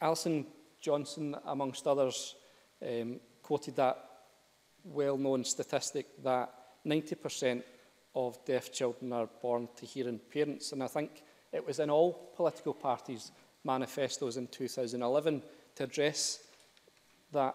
Alison Johnson, amongst others, um, quoted that well-known statistic that 90% of deaf children are born to hearing parents. And I think it was in all political parties' manifestos in 2011 to address that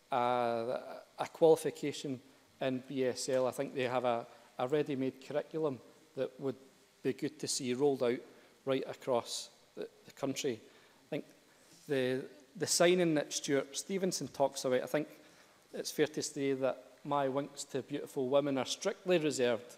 a, a qualification in BSL. I think they have a, a ready-made curriculum that would be good to see rolled out right across the, the country. I think the, the signing that Stuart Stevenson talks about, I think it's fair to say that my winks to beautiful women are strictly reserved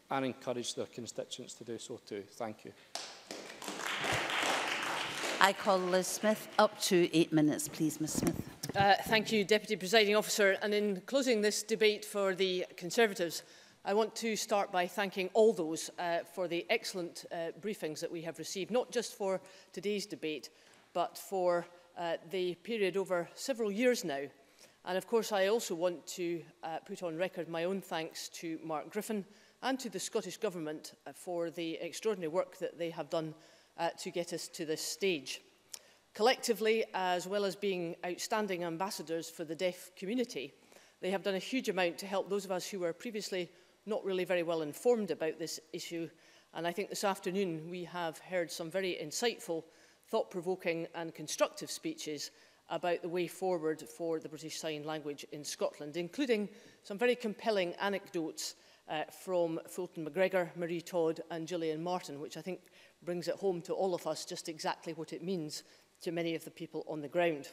and encourage their constituents to do so too. Thank you. I call Liz Smith. Up to eight minutes, please, Ms Smith. Uh, thank you, Deputy Presiding Officer. And in closing this debate for the Conservatives, I want to start by thanking all those uh, for the excellent uh, briefings that we have received, not just for today's debate, but for uh, the period over several years now And of course, I also want to uh, put on record my own thanks to Mark Griffin and to the Scottish Government uh, for the extraordinary work that they have done uh, to get us to this stage. Collectively, as well as being outstanding ambassadors for the deaf community, they have done a huge amount to help those of us who were previously not really very well informed about this issue. And I think this afternoon we have heard some very insightful, thought-provoking and constructive speeches about the way forward for the British Sign Language in Scotland, including some very compelling anecdotes uh, from Fulton McGregor, Marie Todd and Gillian Martin, which I think brings it home to all of us just exactly what it means to many of the people on the ground.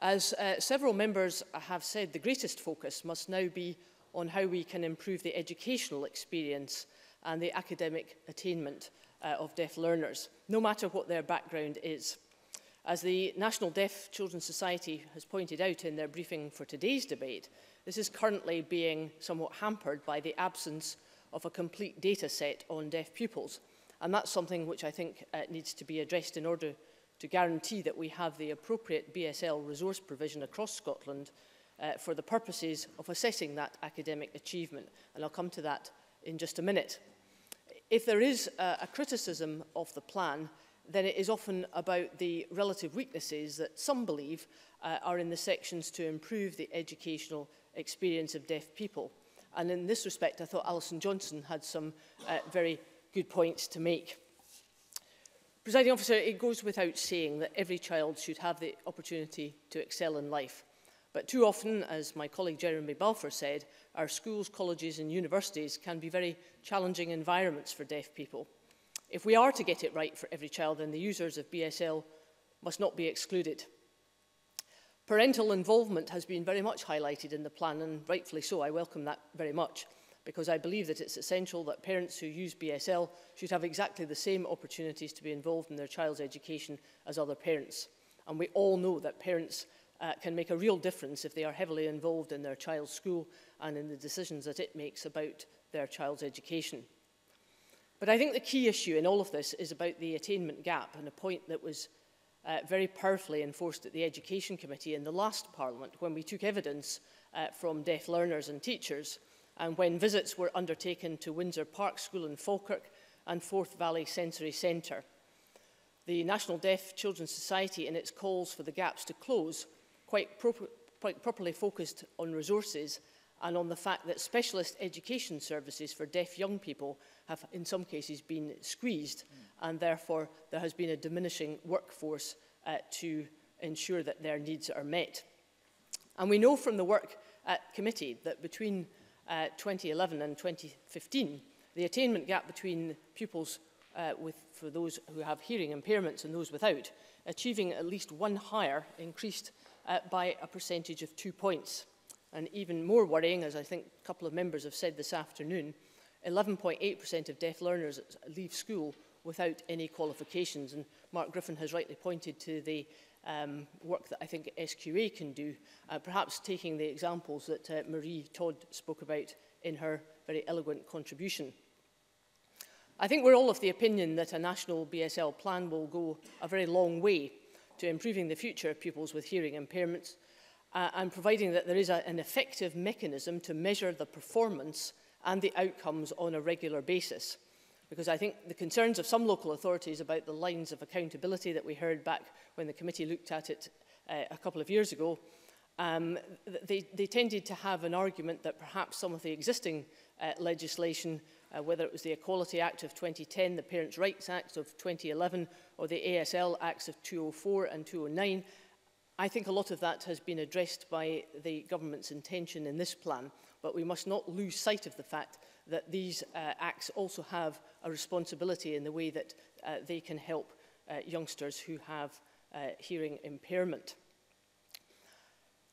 As uh, several members have said, the greatest focus must now be on how we can improve the educational experience and the academic attainment uh, of deaf learners, no matter what their background is. As the National Deaf Children's Society has pointed out in their briefing for today's debate, this is currently being somewhat hampered by the absence of a complete data set on deaf pupils. And that's something which I think uh, needs to be addressed in order to guarantee that we have the appropriate BSL resource provision across Scotland uh, for the purposes of assessing that academic achievement. And I'll come to that in just a minute. If there is uh, a criticism of the plan, then it is often about the relative weaknesses that some believe uh, are in the sections to improve the educational experience of deaf people. And in this respect, I thought Alison Johnson had some uh, very good points to make. Presiding officer, it goes without saying that every child should have the opportunity to excel in life. But too often, as my colleague Jeremy Balfour said, our schools, colleges and universities can be very challenging environments for deaf people. If we are to get it right for every child, then the users of BSL must not be excluded. Parental involvement has been very much highlighted in the plan, and rightfully so. I welcome that very much, because I believe that it's essential that parents who use BSL should have exactly the same opportunities to be involved in their child's education as other parents. And we all know that parents uh, can make a real difference if they are heavily involved in their child's school and in the decisions that it makes about their child's education. But I think the key issue in all of this is about the attainment gap and a point that was uh, very powerfully enforced at the Education Committee in the last Parliament when we took evidence uh, from deaf learners and teachers and when visits were undertaken to Windsor Park School in Falkirk and Forth Valley Sensory Centre. The National Deaf Children's Society in its calls for the gaps to close quite, pro quite properly focused on resources and on the fact that specialist education services for deaf young people have in some cases been squeezed mm. and therefore there has been a diminishing workforce uh, to ensure that their needs are met. And we know from the work at committee that between uh, 2011 and 2015, the attainment gap between pupils uh, with, for those who have hearing impairments and those without, achieving at least one higher increased uh, by a percentage of two points. And even more worrying, as I think a couple of members have said this afternoon, 11.8% of deaf learners leave school without any qualifications. And Mark Griffin has rightly pointed to the um, work that I think SQA can do, uh, perhaps taking the examples that uh, Marie Todd spoke about in her very eloquent contribution. I think we're all of the opinion that a national BSL plan will go a very long way to improving the future of pupils with hearing impairments, uh, and providing that there is a, an effective mechanism to measure the performance and the outcomes on a regular basis. Because I think the concerns of some local authorities about the lines of accountability that we heard back when the committee looked at it uh, a couple of years ago, um, they, they tended to have an argument that perhaps some of the existing uh, legislation, uh, whether it was the Equality Act of 2010, the Parents' Rights Act of 2011, or the ASL Acts of 2004 and 2009, I think a lot of that has been addressed by the government's intention in this plan, but we must not lose sight of the fact that these uh, acts also have a responsibility in the way that uh, they can help uh, youngsters who have uh, hearing impairment.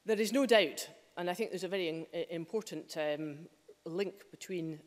There is no doubt, and I think there's a very important um, link between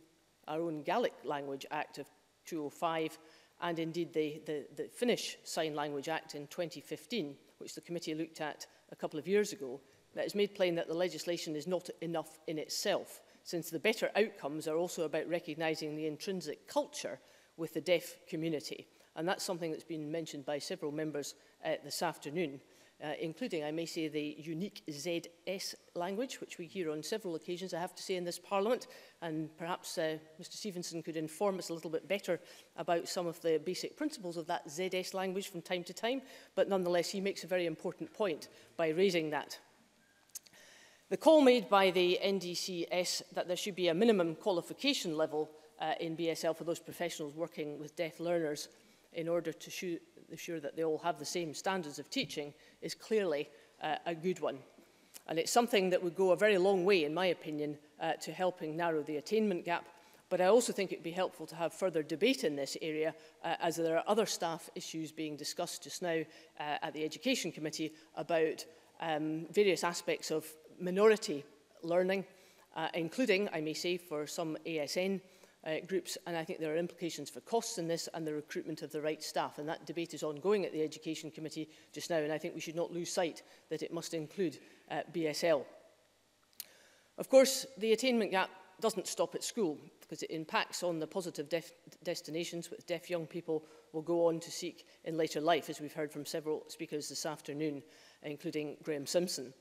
our own Gaelic Language Act of 2005 and indeed the, the, the Finnish Sign Language Act in 2015, which the committee looked at a couple of years ago, that has made plain that the legislation is not enough in itself, since the better outcomes are also about recognising the intrinsic culture with the deaf community. And that's something that's been mentioned by several members uh, this afternoon uh, including, I may say, the unique ZS language, which we hear on several occasions, I have to say, in this Parliament. And perhaps uh, Mr Stevenson could inform us a little bit better about some of the basic principles of that ZS language from time to time. But nonetheless, he makes a very important point by raising that. The call made by the NDCS that there should be a minimum qualification level uh, in BSL for those professionals working with deaf learners – in order to ensure that they all have the same standards of teaching is clearly uh, a good one. And it's something that would go a very long way, in my opinion, uh, to helping narrow the attainment gap. But I also think it would be helpful to have further debate in this area, uh, as there are other staff issues being discussed just now uh, at the Education Committee about um, various aspects of minority learning, uh, including, I may say, for some ASN uh, groups and I think there are implications for costs in this and the recruitment of the right staff and that debate is ongoing at the Education Committee just now and I think we should not lose sight that it must include uh, BSL. Of course the attainment gap doesn't stop at school because it impacts on the positive destinations which deaf young people will go on to seek in later life as we've heard from several speakers this afternoon including Graham Simpson.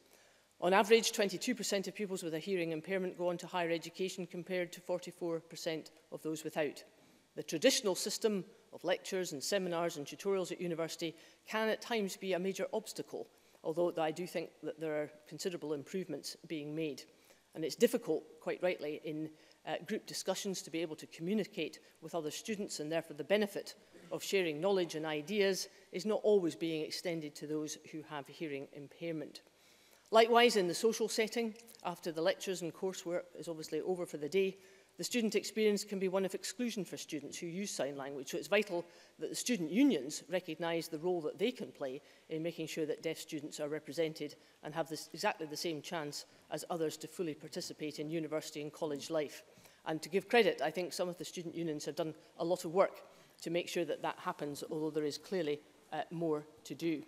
On average, 22% of pupils with a hearing impairment go on to higher education compared to 44% of those without. The traditional system of lectures and seminars and tutorials at university can at times be a major obstacle, although I do think that there are considerable improvements being made. And it's difficult, quite rightly, in uh, group discussions to be able to communicate with other students and therefore the benefit of sharing knowledge and ideas is not always being extended to those who have hearing impairment. Likewise, in the social setting, after the lectures and coursework is obviously over for the day, the student experience can be one of exclusion for students who use sign language, so it's vital that the student unions recognise the role that they can play in making sure that deaf students are represented and have this, exactly the same chance as others to fully participate in university and college life. And to give credit, I think some of the student unions have done a lot of work to make sure that that happens, although there is clearly uh, more to do.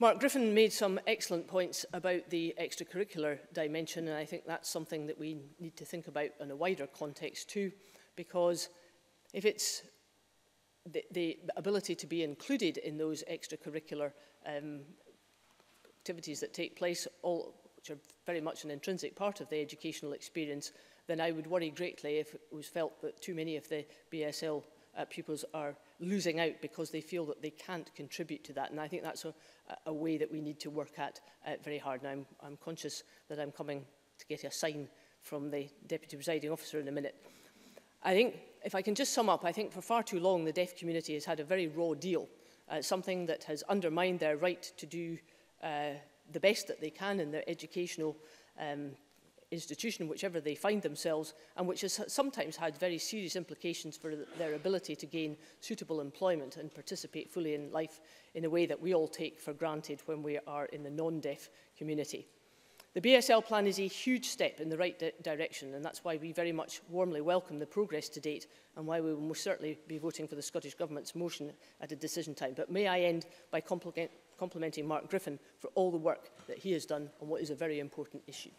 Mark Griffin made some excellent points about the extracurricular dimension, and I think that's something that we need to think about in a wider context too, because if it's the, the ability to be included in those extracurricular um, activities that take place, all, which are very much an intrinsic part of the educational experience, then I would worry greatly if it was felt that too many of the BSL uh, pupils are losing out because they feel that they can't contribute to that. And I think that's a, a way that we need to work at uh, very hard. Now, I'm, I'm conscious that I'm coming to get a sign from the Deputy Presiding Officer in a minute. I think, if I can just sum up, I think for far too long the deaf community has had a very raw deal, uh, something that has undermined their right to do uh, the best that they can in their educational um, institution, whichever they find themselves, and which has sometimes had very serious implications for their ability to gain suitable employment and participate fully in life in a way that we all take for granted when we are in the non-deaf community. The BSL plan is a huge step in the right di direction and that's why we very much warmly welcome the progress to date and why we will most certainly be voting for the Scottish Government's motion at a decision time. But may I end by compliment complimenting Mark Griffin for all the work that he has done on what is a very important issue.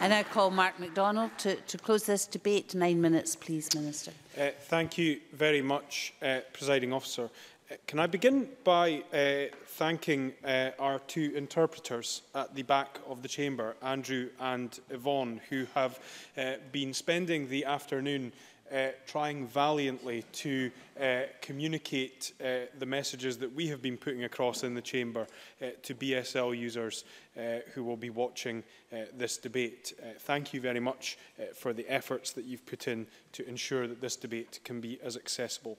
I now call Mark MacDonald to, to close this debate. Nine minutes, please, Minister. Uh, thank you very much, uh, Presiding Officer. Uh, can I begin by uh, thanking uh, our two interpreters at the back of the chamber, Andrew and Yvonne, who have uh, been spending the afternoon uh, uh, trying valiantly to uh, communicate uh, the messages that we have been putting across in the Chamber uh, to BSL users uh, who will be watching uh, this debate. Uh, thank you very much uh, for the efforts that you've put in to ensure that this debate can be as accessible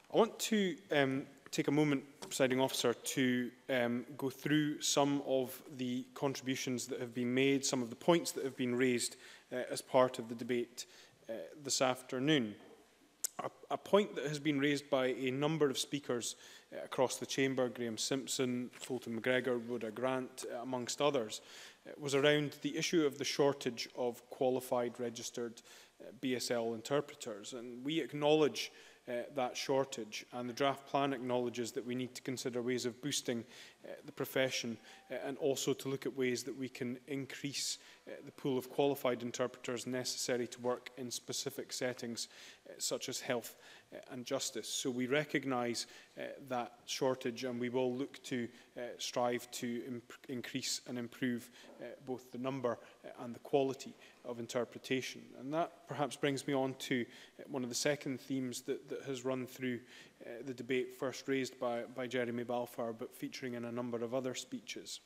I want to um, take a moment, presiding officer, to um, go through some of the contributions that have been made, some of the points that have been raised uh, as part of the debate uh, this afternoon. A, a point that has been raised by a number of speakers uh, across the chamber, Graham Simpson, Fulton McGregor, Rhoda Grant, uh, amongst others, uh, was around the issue of the shortage of qualified registered uh, BSL interpreters. And we acknowledge uh, uh, that shortage. And the draft plan acknowledges that we need to consider ways of boosting uh, the profession uh, and also to look at ways that we can increase uh, the pool of qualified interpreters necessary to work in specific settings uh, such as health Uh, and justice. So we recognise uh, that shortage and we will look to uh, strive to increase and improve uh, both the number uh, and the quality of interpretation. And that perhaps brings me on to uh, one of the second themes that, that has run through the debate, first raised by, by Jeremy Balfour, but featuring in a number of other speeches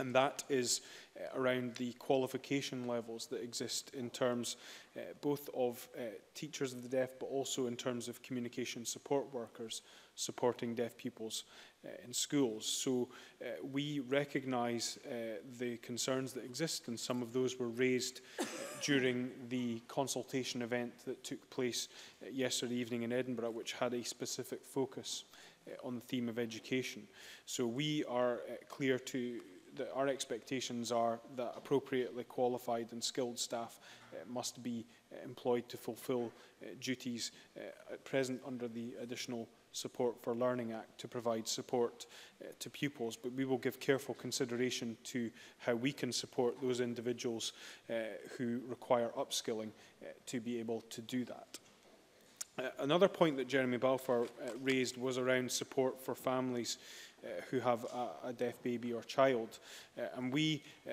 and that is uh, around the qualification levels that exist in terms uh, both of uh, teachers of the deaf but also in terms of communication support workers supporting deaf pupils uh, in schools. So uh, we recognise uh, the concerns that exist and some of those were raised during the consultation event that took place yesterday evening in Edinburgh which had a specific focus on the theme of education. So we are clear to that our expectations are that appropriately qualified and skilled staff uh, must be uh, employed to fulfil uh, duties uh, at present under the additional Support for Learning Act to provide support uh, to pupils, but we will give careful consideration to how we can support those individuals uh, who require upskilling to be able to do that. another point that Jeremy Balfour raised was around support for families Uh, who have a, a deaf baby or child. Uh, and we, uh,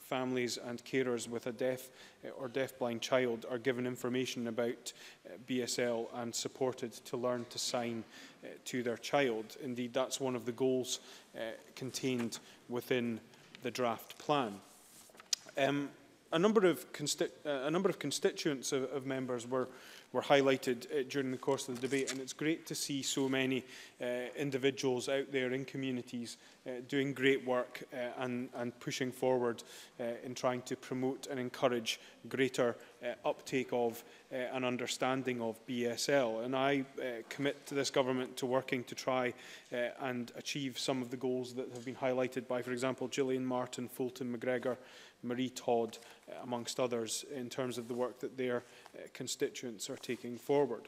families and carers with a deaf eh, or deafblind child are given information about eh, BSL and supported to learn to sign eh, to their child. Indeed, that's one of the goals contained within the draft plan. Um, a number of, consti a number of constituents of, of members were were highlighted uh, during the course of the debate. And it's great to see so many uh, individuals out there in communities uh, doing great work and, and, pushing forward in trying to promote and encourage greater uptake of an understanding of BSL. And I uh, commit to this government to working to try uh, and achieve some of the goals that have been highlighted by, for example, Gillian Martin, Fulton McGregor, Marie Todd, uh, amongst others, in terms of the work that their uh, constituents are taking forward.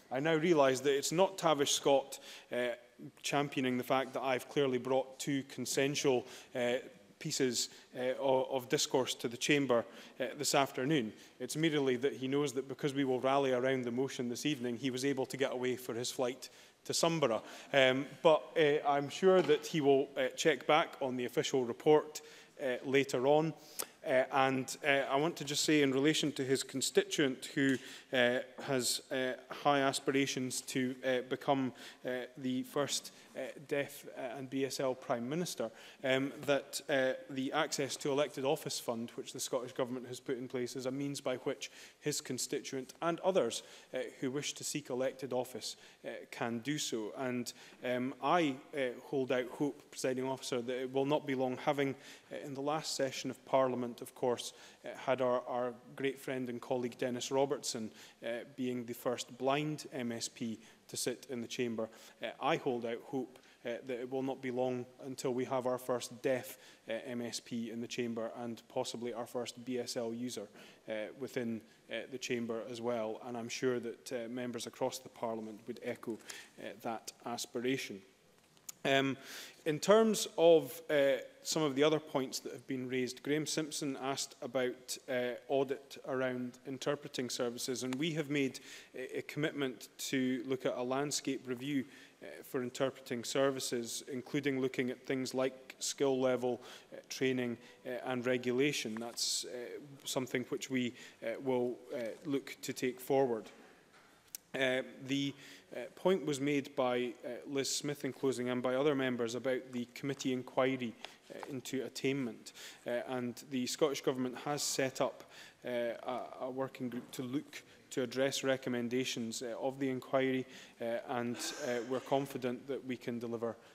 I now realise that it's not Tavish Scott uh, championing the fact that I've clearly brought two consensual uh, pieces uh, of discourse to the Chamber uh, this afternoon. It's merely that he knows that because we will rally around the motion this evening, he was able to get away for his flight to Sumborough. Um, but uh, I'm sure that he will uh, check back on the official report uh, later on. Uh, and uh, I want to just say in relation to his constituent who uh, has uh, high aspirations to uh, become uh, the first uh, Uh, Deaf uh, and BSL Prime Minister, um, that uh, the Access to Elected Office Fund, which the Scottish Government has put in place, is a means by which his constituent and others who wish to seek elected office can do so. And um, I hold out hope, presiding officer, that it will not be long, having in the last session of Parliament, of course, had our, our great friend and colleague Dennis Robertson being the first blind MSP to sit in the chamber. Uh, I hold out hope uh, that it will not be long until we have our first deaf uh, MSP in the chamber and possibly our first BSL user uh, within uh, the chamber as well. And I'm sure that uh, members across the Parliament would echo uh, that aspiration. Um, in terms of uh, some of the other points that have been raised, Graham Simpson asked about uh, audit around interpreting services, and we have made a, a commitment to look at a landscape review uh, for interpreting services, including looking at things like skill level, uh, training uh, and regulation. That's uh, something which we uh, will uh, look to take forward. Uh, the uh, point was made by uh, Liz Smith in closing and by other members about the committee inquiry uh, into attainment. Uh, and the Scottish Government has set up uh, a, a working group to look to address recommendations uh, of the inquiry uh, and uh, we're confident that we can deliver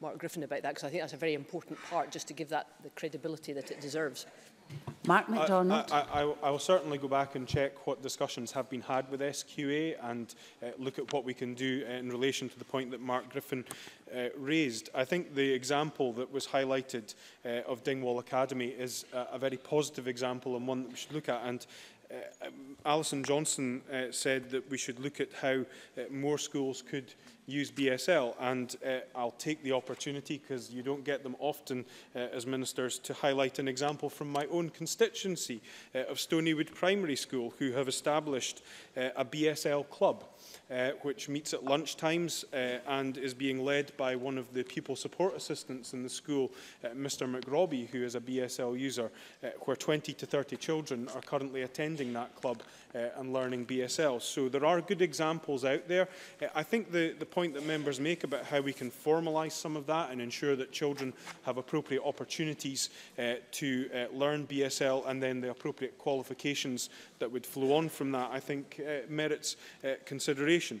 Mark Griffin about that? Because I think that's a very important part, just to give that the credibility that it deserves. Mark MacDonald. I, I, I, I, will certainly go back and check what discussions have been had with SQA and uh, look at what we can do uh, in relation to the point that Mark Griffin uh, raised. I think the example that was highlighted uh, of Dingwall Academy is a, a very positive example and one that we should look at. And uh, um, Alison Johnson uh, said that we should look at how uh, more schools could use BSL. And uh, I'll take the opportunity, because you don't get them often uh, as ministers, to highlight an example from my own constituency uh, of Stonywood Primary School, who have established uh, a BSL club. Uh, which meets at lunchtimes uh, and is being led by one of the pupil support assistants in the school, uh, Mr McRobbie, who is a BSL user, uh, where 20 to 30 children are currently attending that club uh, and learning BSL. So there are good examples out there. Uh, I think the, the point that members make about how we can formalise some of that and ensure that children have appropriate opportunities uh, to uh, learn BSL and then the appropriate qualifications that would flow on from that, I think uh, merits consideration.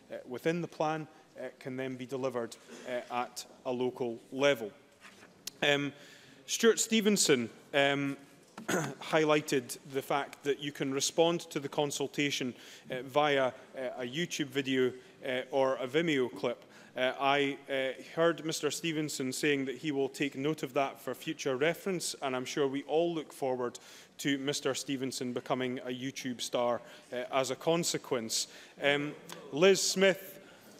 uh, within the plan uh, can then be delivered at a local level. Um, Stuart Stevenson um, highlighted the fact that you can respond to the consultation uh, via uh, a YouTube video uh, or a Vimeo clip. Uh, I uh, heard Mr Stevenson saying that he will take note of that for future reference, and I'm sure we all look forward to Mr Stevenson becoming a YouTube star uh, as a consequence. Um, Liz Smith,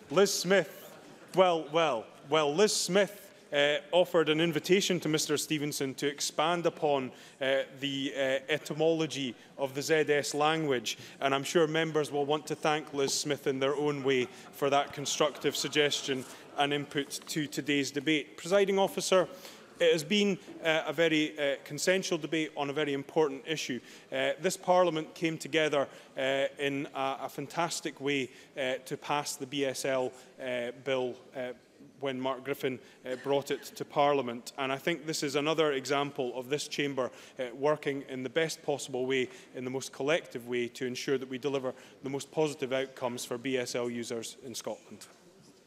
Liz Smith, well, well, well, Liz Smith uh, offered an invitation to Mr. Stevenson to expand upon uh, the uh, etymology of the ZS language, and I'm sure members will want to thank Liz Smith in their own way for that constructive suggestion and input to today's debate. Presiding officer, it has been uh, a very uh, consensual debate on a very important issue. Uh, this Parliament came together uh, in a, a fantastic way uh, to pass the BSL uh, bill when Mark Griffin uh, brought it to Parliament. And I think this is another example of this chamber uh, working in the best possible way, in the most collective way, to ensure that we deliver the most positive outcomes for BSL users in Scotland.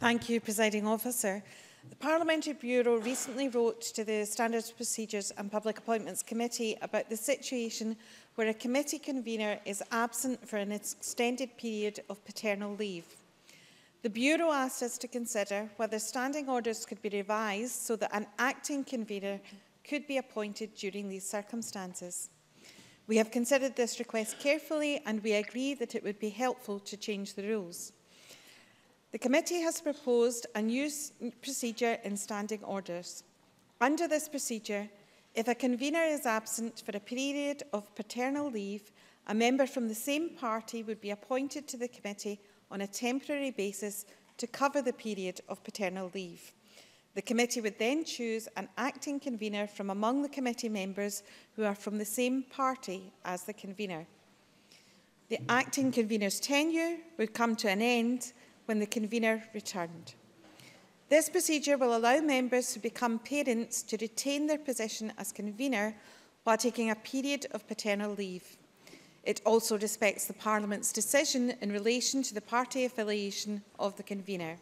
Thank you, Presiding Officer. The Parliamentary Bureau recently wrote to the Standards, Procedures and Public Appointments Committee about the situation where a committee convener is absent for an extended period of paternal leave. The Bureau asked us to consider whether standing orders could be revised so that an acting convener could be appointed during these circumstances. We have considered this request carefully and we agree that it would be helpful to change the rules. The committee has proposed a new procedure in standing orders. Under this procedure, if a convener is absent for a period of paternal leave, a member from the same party would be appointed to the committee on a temporary basis to cover the period of paternal leave. The committee would then choose an acting convener from among the committee members who are from the same party as the convener. The acting convener's tenure would come to an end when the convener returned. This procedure will allow members who become parents to retain their position as convener while taking a period of paternal leave. It also respects the Parliament's decision in relation to the party affiliation of the convener.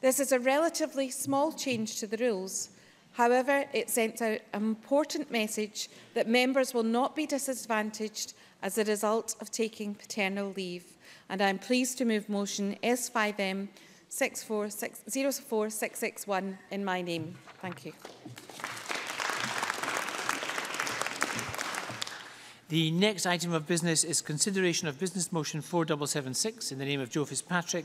This is a relatively small change to the rules. However, it sent out an important message that members will not be disadvantaged as a result of taking paternal leave. And I'm pleased to move motion S5M 646, in my name. Thank you. The next item of business is consideration of Business Motion 4776 in the name of Joe Fitzpatrick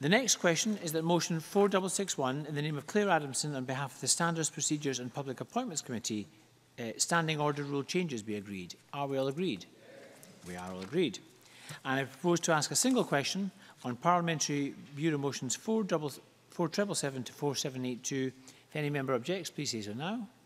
The next question is that motion 4661 in the name of Claire Adamson on behalf of the Standards, Procedures and Public Appointments Committee, uh, standing order rule changes be agreed. Are we all agreed? We are all agreed. And I propose to ask a single question on Parliamentary Bureau motions 4777 to 4782. If any member objects, please say so now.